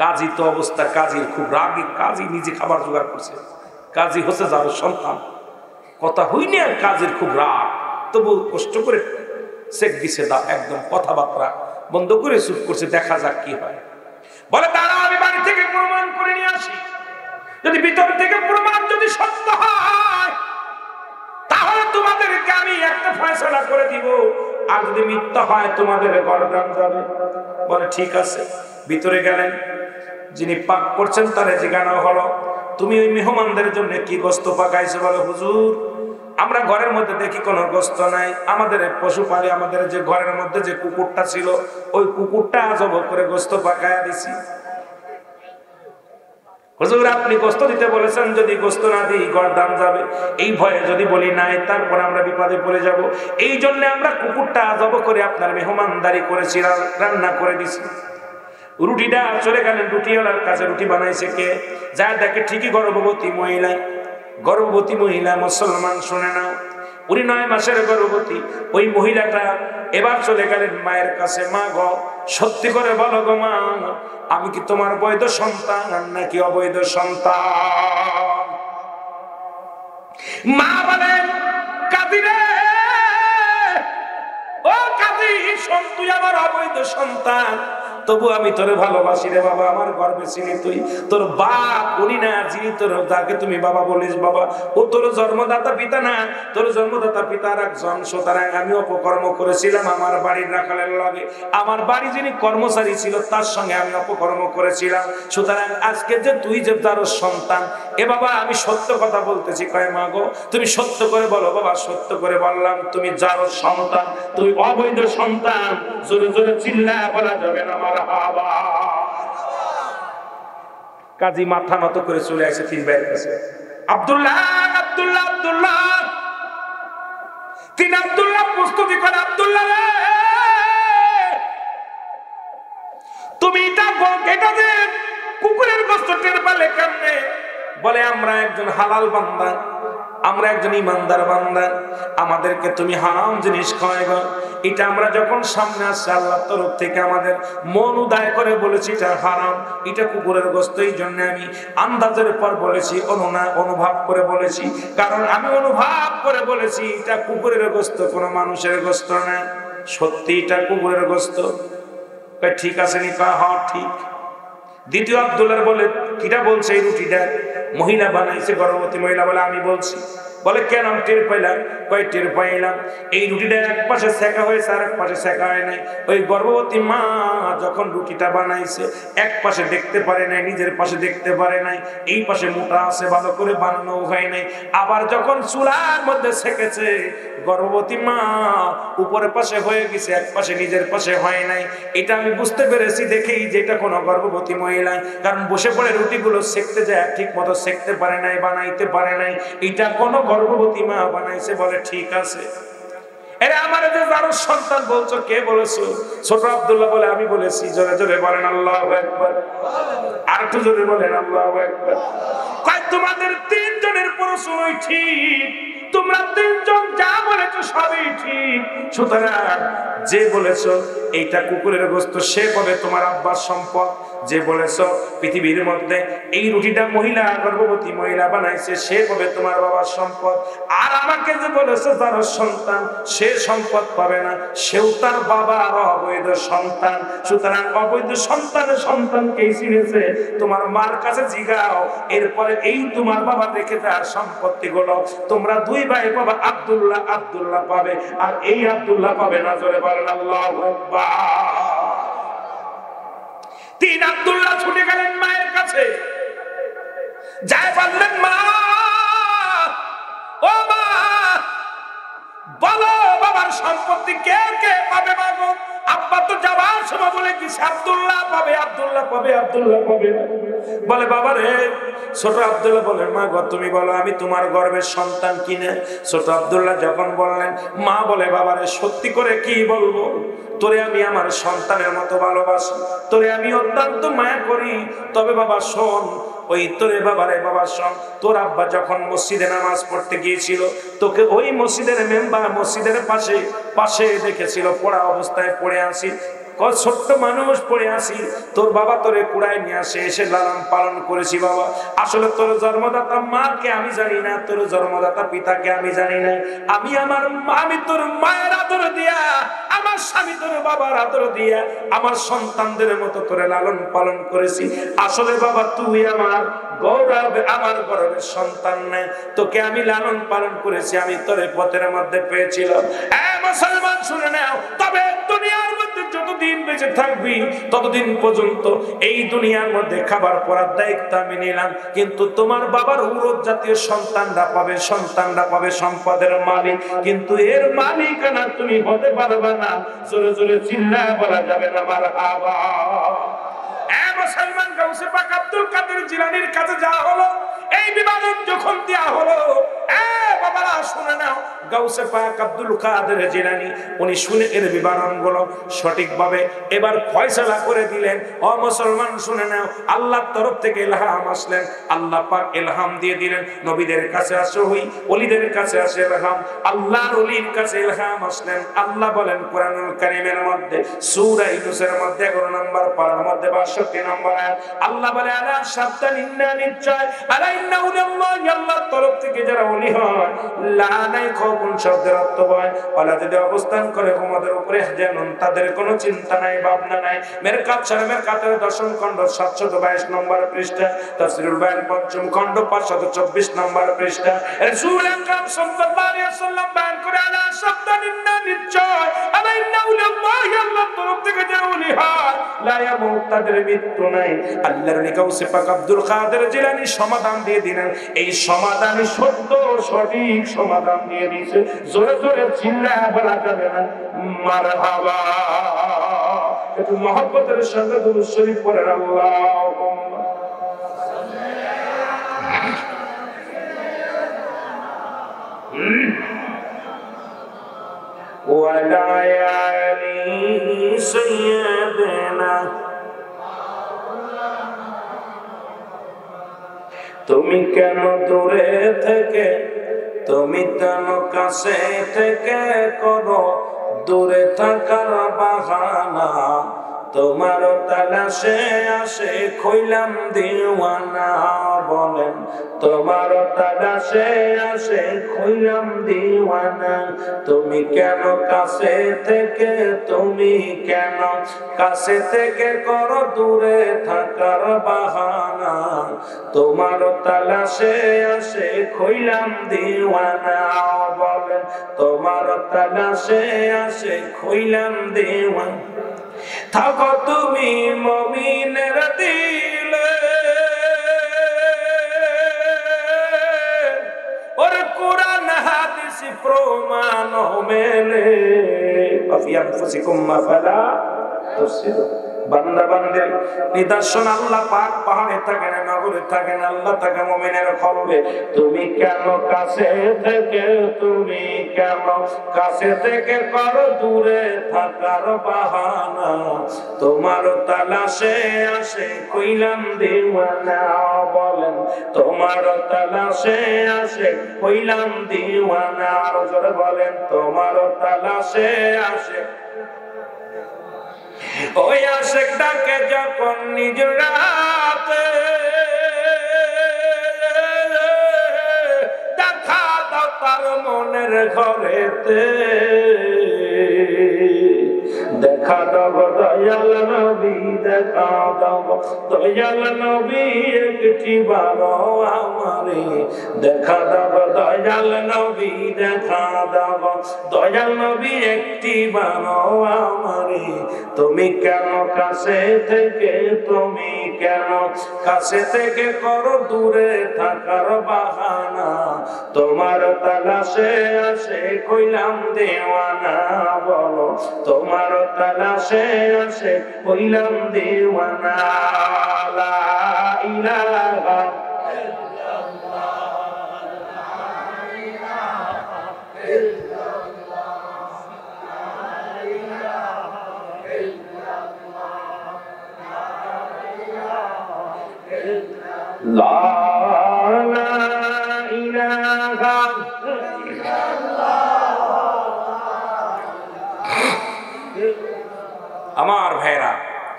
কাজী তো অবস্থা কাজীর খুব রাগে, কাজী নিজে খাবার জোগাড় করছে। কাজী হচ্ছে যার সন্তান। কথা হইনি আর কাজের খুব রাগ। তবু কষ্ট করে চেক দিছে দা, একদম কথাবার্তা বন্ধ করে চুপ করছে, দেখা যাক কি হয়। বলে তারা আমি বাড়ি থেকে প্রমাণ করে নিয়ে আসি। যদি ভিতর থেকে প্রমাণ যদি সত্য হয়, তাহলে তোমাদেরকে আমি একটা ফয়সলা করে দিব। আর যদি মিথ্যা হয়, তোমাদের গরদান যাবে। বলে, ঠিক আছে, ভিতরে গেলেন। যিনি পাক করছেন, তারে জিজ্ঞানো হলো। তুমি ওই মেহমানদের জন্য কি গোস্ত পাকাইছো বলে, হুজুর? আমরা ঘরের মধ্যে দেখি কোনো গোস্ত নাই। আমাদের পশু পালি আমাদের যে ঘরের মধ্যে যে কুকুরটা ছিল, ওই কুকুরটা জব করে গোস্ত পাকায়া দিছি। হুজুর, আপনি গোস্ত দিতে বলেছেন, যদি গোস্ত না দিই গড় দাম যাবে। এই ভয়ে যদি বলি নাই, তারপর আমরা বিপদে পড়ে যাব। এই জন্য আমরা কুকুরটা জব করে আপনার মেহমানদারি করেছি রান্না করে দিছি। রুটিটা চলে গেলেন রুটিওয়ালার কাছে রুটি বানাইছে কে? যা দেখে ঠিকই গর্ভবতী মহিলা। গর্ভবতী মহিলা মুসলমান, শোনে না উনি নয় মাসের গর্ভবতী। ওই মহিলাটা এবার চলে গেলেন মায়ের কাছে, মা গ, সত্যি করে বলো গো মা, আমি কি তোমার বৈধ সন্তান নাকি অবৈধ সন্তান? মা বলেন কাদিরে ও কাদি তুই আমার অবৈধ সন্তান। তবু আমি তোরে ভালোবাসি রে বাবা, আমার গর্বে ছিলি তুই। তোর বাপ, উনি না, যিনি তোর তাকে তুমি বাবা বলিস বাবা, ও তোর জন্মদাতা পিতা না, তোর জন্মদাতা পিতার একজন। সুতরাং আমি অপকর্ম করেছিলাম আমার বাড়ির রাখালের লাগে। আমার বাড়ি যিনি কর্মচারী ছিল, তার সঙ্গে আমি অপকর্ম করেছিলাম। সুতরাং আজকে যে তুই যে তার সন্তান, এ বাবা, আমি সত্য কথা বলতেছি। কয়, মা গো, তুমি সত্য করে বলো বাবা, সত্য করে বললাম, তুমি যার সন্তান তুই অবৈধ সন্তান, জোরে জোরে চিল্লা বলা যাবে না আমার কাজী মাথা নত করে চলে আসে তিন ভাইয়ের কাছে। আব্দুল্লাহ আব্দুল্লাহ আব্দুল্লাহ। তিন আব্দুল্লাহ প্রস্তুতি করে, আব্দুল্লাহ তুমি এটা এটা যে কুকুরের গোস্ত টের পালে কেমনে? বলে, আমরা একজন হালাল বান্দা। আমরা একজন ইমানদার বান্দা, আমাদেরকে তুমি হারাম জিনিস খাওয়াইবা এটা আমরা যখন সামনে আসছে আল্লাহ তরফ থেকে আমাদের মন উদয় করে বলেছি, এটা হারাম, এটা কুকুরের গোস্ত, এই জন্য আমি আন্দাজের পর বলেছি, অনুনা, অনুভব করে বলেছি। কারণ আমি অনুভব করে বলেছি, এটা কুকুরের গোস্ত, কোনো মানুষের গোস্ত না। সত্যি এটা কুকুরের গোস্ত। ঠিক আছে নি? কয় হ্যাঁ ঠিক। দ্বিতীয় আব্দুল্লাহ বলে কিটা বলছে এই রুটিটা? মহিলা বানাইছে গর্ভবতী মহিলা বলে আমি বলছি। বলে, কেন আমি টের পাইলাম? কয়, টের পাইলাম। এই রুটিটা এক পাশে সেকা হয়েছে আর এক পাশে শেখা হয় নাই। ওই গর্ভবতী মা যখন রুটিটা বানাইছে, এক পাশে দেখতে পারে নাই, নিজের পাশে দেখতে পারে নাই, এই পাশে মোটা আছে, ভালো করে বানানো হয় নাই। আবার যখন চুলার মধ্যে সেকেছে গর্ভবতী মা উপরের পাশে হয়ে গেছে, এক পাশে নিজের পাশে হয় নাই। এটা আমি বুঝতে পেরেছি দেখেই যে এটা কোনো গর্ভবতী মহিলা, কারণ বসে পড়ে রুটিগুলো সেকতে যায়, ঠিক মতো সেকতে পারে নাই, বানাইতে পারে নাই। এটা কোনো গর্ভবতী মা বানাইছে বলে ঠিক আছে। এরে আমার যে সন্তান বলছো, কে বলেছ? ছোট আব্দুল্লাহ বলে, আমি বলেছি। জোরে জোরে একবার আর জোরে একবার তোমাদের তিনজনের ঠিক, তোমরা তিনজন যা বলেছ সবই ঠিক। সুতরাং যে বলেছ, এইটা কুকুরের গোস্ত, সে পাবে তোমার আব্বার সম্পদ। যে বলেছ, পৃথিবীর মধ্যে এই রুটিটা মহিলা, গর্ভবতী মহিলা বানাইছে, সে পাবে তোমার বাবার সম্পদ। আর আমাকে যে বলেছে, তার সন্তান, সে সম্পদ পাবে না। সেও তার বাবার অবৈধ সন্তান। সুতরাং অবৈধ সন্তানের সন্তানকেই চিনেছে। তোমার মার কাছে জিগাও। এরপরে এই তোমার বাবা রেখে দেওয়ার সম্পত্তি গুলো। তোমরা দুই ভাই বাবা আব্দুল্লাহ, আবদুল্লাহ পাবে। আর এই আবদুল্লাহ পাবে না, জোরে বলেন আল্লাহ তিন আব্দুল্লাহ ছুটে গেলেন মায়ের কাছে। যায় বললেন, মা, ও মা, বলো বাবার সম্পত্তি কে কে পাবে মাগো আব্বা তো যাবার সময় বলে দিছে আব্দুল্লাহ পাবে আব্দুল্লাহ পাবে আব্দুল্লাহ পাবে। বলে, বাবা রে, ছোট আব্দুল্লাহ বলে, মা গো, তুমি বলো, আমি তোমার গর্বের সন্তান কিনে ছোট আব্দুল্লাহ যখন বললেন, মা বলে বাবারে সত্যি করে কি বলব? তোরে আমি আমার সন্তানের মতো ভালোবাসি, তোরে আমি অত্যন্ত মায়া করি। তবে বাবা, শোন ওই তোরে বাবারে বাবার সঙ্গ, তোর আব্বা যখন মসজিদে নামাজ পড়তে গিয়েছিল, তোকে ওই মসজিদের মেম্বার মসজিদের পাশে পাশে দেখেছিল, পড়া অবস্থায় পড়ে আসি ছোট্ট মানুষ পড়ে আসি, তোর বাবা তোরে কুড়ায় নিয়ে আসে, এসে লালন পালন করেছি বাবা। আসলে তোর জন্মদাতা মাকে আমি জানি না, তোর জন্মদাতা পিতাকে আমি জানি না। আমি আমার আমি তোর মায়ের আদর দিয়া, আমার স্বামী তোর বাবার আদর দিয়া, আমার সন্তানদের মতো তোরে লালন পালন করেছি। আসলে বাবা, তুই আমার গৌরব, আমার গৌরবের সন্তান নেই। তোকে আমি লালন পালন করেছি, আমি তোর পথের মধ্যে পেয়েছিলাম। মুসলমান শুনে নাও, তবে দুনিয়ার মধ্যে যতদিন বেঁচে থাকবি, ততদিন পর্যন্ত এই দুনিয়ার মধ্যে খাবার পড়ার দায়িত্ব আমি নিলাম। কিন্তু তোমার বাবার উরত জাতীয় সন্তানরা পাবে সন্তানরা পাবে সম্পদের মালিক। কিন্তু এর মালিক না তুমি হতে পারবে না। জোরে জোরে চিল্লা বলা যাবে না আমার আবা মুসলমান গাউসে পাক আব্দুল কাদের জিলানির কাছে যাওয়া হলো। এই যখন হলো তরফ থেকে আসলেন, আল্লাহ পাক দিয়ে দিলেন। নবীদের কাছে আসে হই, ওলিদের কাছে আসে আল্লাহর কাছে ইলহাম আসলেন। আল্লাহ বলেন, কোরআনুল মধ্যে, সূরা মধ্যে 11 নম্বর পারার মধ্যে 62 নম্বর আয়াত, আল্লাহ বলে নিশ্চয় আল্লাহর তরফ থেকে যারা ওলি লা নাই শব্দের অর্থ ওলা যদি অবস্থান করে তোমাদের উপরে, যেন তাদের কোনো চিন্তা নাই, ভাবনা নাই। মেরকাত শরমের কাতের দশম খণ্ড 722 নম্বর পৃষ্ঠা, তাফসীরুল বায়ান পঞ্চম খণ্ড 524 নম্বর পৃষ্ঠা। রাসূল আকরাম সাল্লাল্লাহু আলাইহি ওয়াসাল্লাম বয়ান করে, আলা সাবধান নিশ্চয় আলা ইন্না উল্লাহ আল্লাহর তরফ থেকে যারা ওলি লা ইয়ামুত, তাদের মৃত্যু নাই। আব্দুল সমাধান দিয়ে দিলেন এই সমাধান সত্য সঠিক সমাধান দিয়ে দিয়েছে জোরে জোরে চিল্লা বলা যাবে না মারহাবা একটু মহব্বতের সঙ্গে দুরূদ শরীফ পড়েন আল্লাহুম্মা وعلى آل سيدنا তুমি কেন দূরে থেকে তুমি কেন কাছে থেকে করো? দূরে থাকার বাহানা তোমার তালাশে আসে, খইলাম দিওয়ানা বলেন। তোমার তালাশে আসে, খইলাম দিওয়ানা। তুমি কেন কাছে থেকে, তুমি কেন কাছে থেকে করো দূরে থাকার বাহানা? তোমার তালাশে আসে, খইলাম দিওয়ানা বলেন। তোমার তালাশে আসে, খইলাম দিওয়ানা। থাকো তুমি মমিনের দিলে। ওর কোরআন হাদিস প্রমাণ মেলে। আফিয়ান ফুসিকুম মাফালা তুসিরুন বান্দা বান্দের নিদর্শন আল্লাহ পাক পাহাড়ে থাকেন, নগরে থাকেন, আল্লাহ থাকে তুমি কেন কাছে থেকে, তুমি কেন কাছে থেকে দূরে থাকার বাহানা? তোমার তালাশে আসে কইলাম দিওয়ানা, বলেন, তোমার তালাশে আসে কইলাম দিওয়ানা। আরও জোরে বলেন, তোমার তালাশে আসে ওই আশেকটাকে যখন নিজ রাতে দেখা দাও তার মনের ঘরেতে। দেখা দাও দয়াল নবী, দেখা দাও দয়াল নবী একটি বারো আমারে। দেখা দাও দয়াল নবী, দেখা দাও দয়াল নবী একটি বারো আমারে। তুমি কেন কাছে থেকে তুমি কেন? কাছে থেকে করো, দূরে থাকার বাহানা। তোমার তালাশে আসে, কইলাম দেওয়ানা, বলো। তোমার তালাশে আসে, কইলাম দেওয়ানা। ইলাহা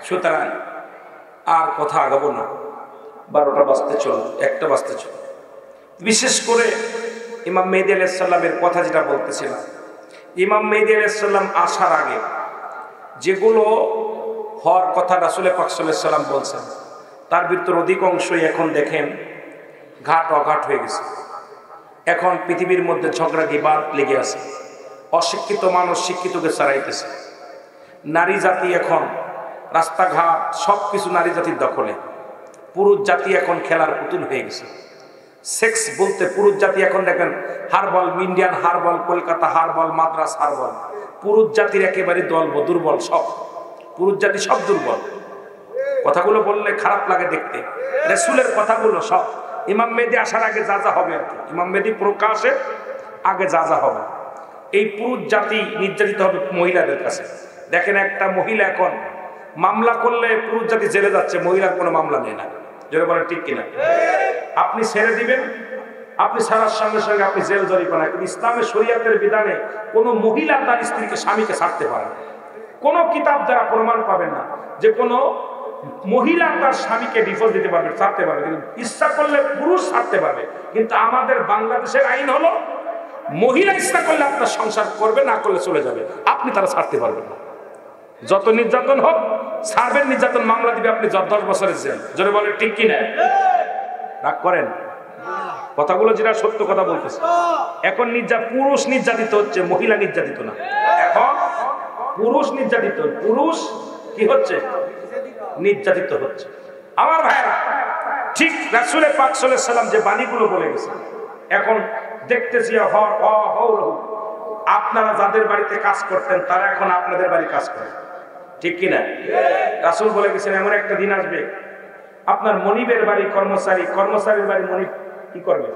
সুতরাং আর কথা আগাবো না। বারোটা বাজতে চল, একটা বাজতে চল। বিশেষ করে ইমাম মেহদি আলাইসাল্লামের কথা যেটা বলতেছিলাম। ইমাম মেহদি আলাইসাল্লাম আসার আগে যেগুলো হওয়ার কথা রাসুল পাকসাল্লাম বলছেন, তার ভিতর অধিকাংশই এখন দেখেন ঘাট অঘাট হয়ে গেছে। এখন পৃথিবীর মধ্যে ঝগড়া, বিবাদ লেগে আছে। অশিক্ষিত মানুষ শিক্ষিতকে ছাড়াইতেছে। নারী জাতি এখন রাস্তাঘাট সব কিছু নারী জাতির দখলে। পুরুষ জাতি এখন খেলার পুতুল হয়ে গেছে। সেক্স বলতে পুরুষ জাতি এখন দেখেন herbal, Indian herbal, Kolkata herbal, Madras herbal. পুরুষ জাতির একেবারে দলব, দুর্বল সব। পুরুষ জাতি সব দুর্বল। কথাগুলো বললে খারাপ লাগে দেখতে। রেসুলের কথাগুলো সব। ইমাম মেদি আসার আগে যা যা হবে আর কি। ইমাম মেদি প্রকাশে আগে যা যা হবে। এই পুরুষ জাতি নির্যাতিত হবে মহিলাদের কাছে। দেখেন একটা মহিলা এখন মামলা করলে পুরুষ জাতি জেলে যাচ্ছে, মহিলার কোনো মামলা নেই না। যেটা বলে ঠিক কিনা? আপনি ছেড়ে দিবেন, আপনি ছাড়ার সঙ্গে সঙ্গে আপনি জেল জরিমানা কিন্তু ইসলামের শরীয়তের বিধানে কোনো মহিলা তার স্ত্রীকে, স্বামীকে ছাড়তে পারে না। কোনো কিতাব দ্বারা প্রমাণ পাবেন না যে কোনো মহিলা তার স্বামীকে ডিভোর্স দিতে পারবে, ছাড়তে পারবে। কিন্তু ইচ্ছা করলে পুরুষ ছাড়তে পারবে। কিন্তু আমাদের বাংলাদেশের আইন হলো, মহিলা ইচ্ছা করলে আপনার সংসার করবে, না করলে চলে যাবে। আপনি তারা ছাড়তে পারবেন না। যত নির্যাতন হোক ছাড়বেন নির্যাতন মামলা দিবে আপনি দশ বছরের জেল। জোরে বলে ঠিক কিনা? রাগ করেন? কথাগুলো যেটা সত্য কথা বলতেছে। এখন নির্যা পুরুষ নির্যাতিত হচ্ছে, মহিলা নির্যাতিত না। এখন পুরুষ নির্যাতিত, পুরুষ কি হচ্ছে? নির্যাতিত হচ্ছে। আমার ভাইরা ঠিক রাসুলে পাক সাল্লাম যে বাণীগুলো বলে গেছে, এখন দেখতেছি আপনারা যাদের বাড়িতে কাজ করতেন, তারা এখন আপনাদের বাড়ি কাজ করে ঠিক কিনা? রাসুল বলে গেছেন, এমন একটা দিন আসবে, আপনার মনিবের বাড়ি কর্মচারী, কর্মচারীর বাড়ি মনিব কি করবে?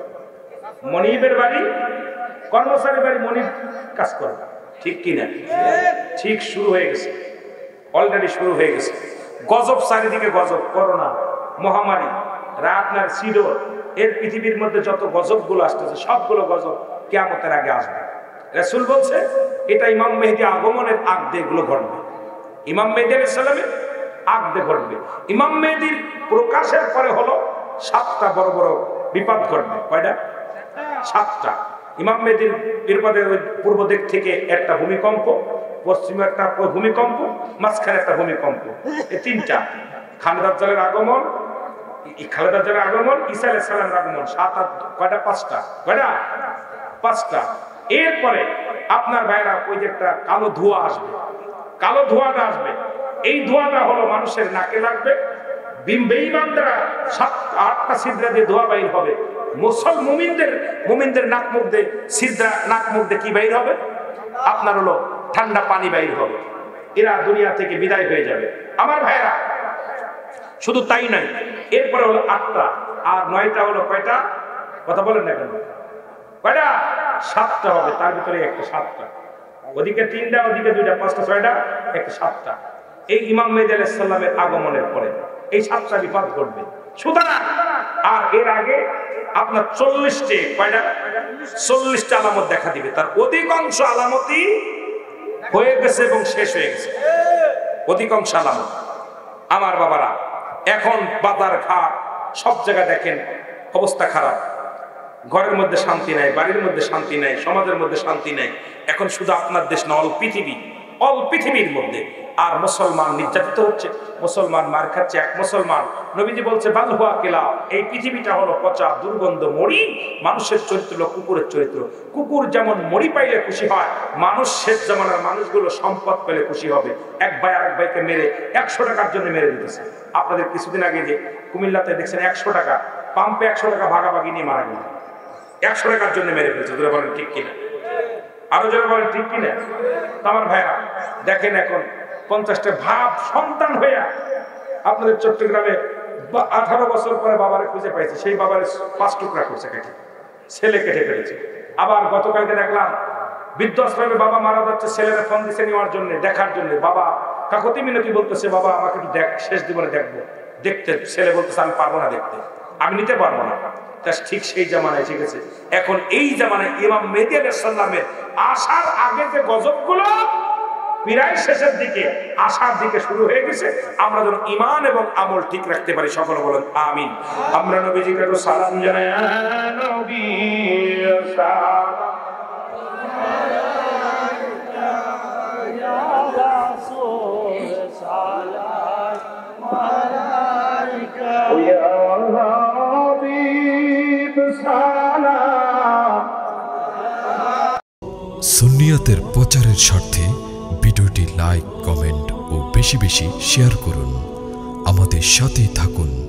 মনিবের বাড়ি, কর্মচারীর বাড়ি মনিব কাজ করবে। ঠিক কিনা? ঠিক শুরু হয়ে গেছে। অলরেডি শুরু হয়ে গেছে। গজব চারিদিকে গজব, করোনা, মহামারী আপনার সিডোর এর পৃথিবীর মধ্যে যত গজবগুলো আসতেছে, সবগুলো গজব কেমতের আগে আসবে। রাসুল বলছে, এটা ইমাম মেহেদি আগমনের আগ দিয়ে এগুলো ঘটবে। ইমাম মেহেদি আলাইসালামের আগদে ঘটবে। ইমাম মেহেদির প্রকাশের পরে হলো সাতটা বড় বড় বিপদ ঘটবে। কয়টা? সাতটা। ইমাম মেহেদির বিপদের পূর্ব দিক থেকে একটা ভূমিকম্প, পশ্চিমে একটা ভূমিকম্প, মাঝখানে একটা ভূমিকম্প। এই তিনটা। জলের আগমন এই খালেদার জলের আগমন আলাইহিস সালামের আগমন। সাত আট কয়টা? পাঁচটা। কয়টা? পাঁচটা। এরপরে আপনার ভাইরা ওই যে একটা কালো ধোঁয়া আসবে। কালো ধোঁয়াটা আসবে। এই ধোঁয়াটা হলো মানুষের নাকে লাগবে। সাত আটটা দিয়ে ধোঁয়া বাইর হবে। নাক নাক বাইর হবে? আপনার হলো ঠান্ডা পানি বাইর হবে। এরা দুনিয়া থেকে বিদায় হয়ে যাবে। আমার ভাইরা শুধু তাই নয় এরপরে হলো আটটা আর নয়টা হলো কয়টা? কথা বলেন না কেন? কয়টা? সাতটা হবে, তার ভিতরে একটা সাতটা। ওদিকে তিনটা, ওদিকে দুইটা, পাঁচটা, ছয়টা, একটা সাতটা। এই ইমাম মেদ আলাইসাল্লামের আগমনের পরে এই সাতটা বিপদ ঘটবে। সুতরাং, আর এর আগে আপনার চল্লিশটি, কয়টা? চল্লিশটা আলামত দেখা দিবে। তার অধিকাংশ আলামতই হয়ে গেছে এবং শেষ হয়ে গেছে। অধিকাংশ আলামত। আমার বাবারা, এখন বাজার ঘাট, সব জায়গায় দেখেন অবস্থা খারাপ। ঘরের মধ্যে শান্তি নাই, বাড়ির মধ্যে শান্তি নাই, সমাজের মধ্যে শান্তি নাই। এখন শুধু আপনার দেশ না, অল পৃথিবী, অল পৃথিবীর মধ্যে। আর মুসলমান নির্যাতিত হচ্ছে, মুসলমান মার খাচ্ছে এক মুসলমান। নবীজি বলছে, বাল হুয়া কেলা এই পৃথিবীটা হলো পচা, দুর্গন্ধ, মরি, মানুষের চরিত্র, কুকুরের চরিত্র। কুকুর যেমন মরি পাইলে খুশি হয়, মানুষ শেষ জামানার মানুষগুলো সম্পদ পেলে খুশি হবে। এক ভাই আরেক ভাইকে মেরে একশো টাকার জন্য মেরে দিতেছে। আপনাদের কিছুদিন আগে যে কুমিল্লাতে দেখছেন একশো টাকা, পাম্পে একশো টাকা ভাগাভাগি নিয়ে মারা গেল একশো টাকার জন্য মেরে ফেলছে। তোরা বলেন, ঠিক কিনা? আরও যারা বলেন, ঠিক কিনা? আমার ভাইরা দেখেন এখন পঞ্চাশটা ভাব সন্তান হইয়া আপনাদের চট্টগ্রামে আঠারো বছর পরে বাবারে খুঁজে পাইছে। সেই বাবার পাঁচ টুকরা করছে কেটে। ছেলে কেটে ফেলেছে। আবার গতকালকে দেখলাম, বৃদ্ধাশ্রমে বাবা মারা যাচ্ছে, ছেলেরা ফোন দিছে নেওয়ার জন্য, দেখার জন্য। বাবা কাকতি মিনতি বলতেছে, বাবা, আমাকে একটু দেখ, শেষ জীবনে দেখব। দেখতে, ছেলে বলতেছে, আমি পারব না দেখতে। আমি নিতে পারব না। তা ঠিক সেই জামানায় ঠিক আছে? এখন এই জামানায় ইমাম মেদি আলাইসাল্লামের আসার আগে যে গজবগুলো প্রায় শেষের দিকে আসার দিকে শুরু হয়ে গেছে আমরা যেন ইমান এবং আমল ঠিক রাখতে পারি। সকল বলেন আমিন। আমরা নবীজিকে একটু সালাম জানাই। সালাম সুন্নিয়াতের প্রচারের স্বার্থে ভিডিওটি লাইক কমেন্ট ও বেশি বেশি শেয়ার করুন। আমাদের সাথেই থাকুন।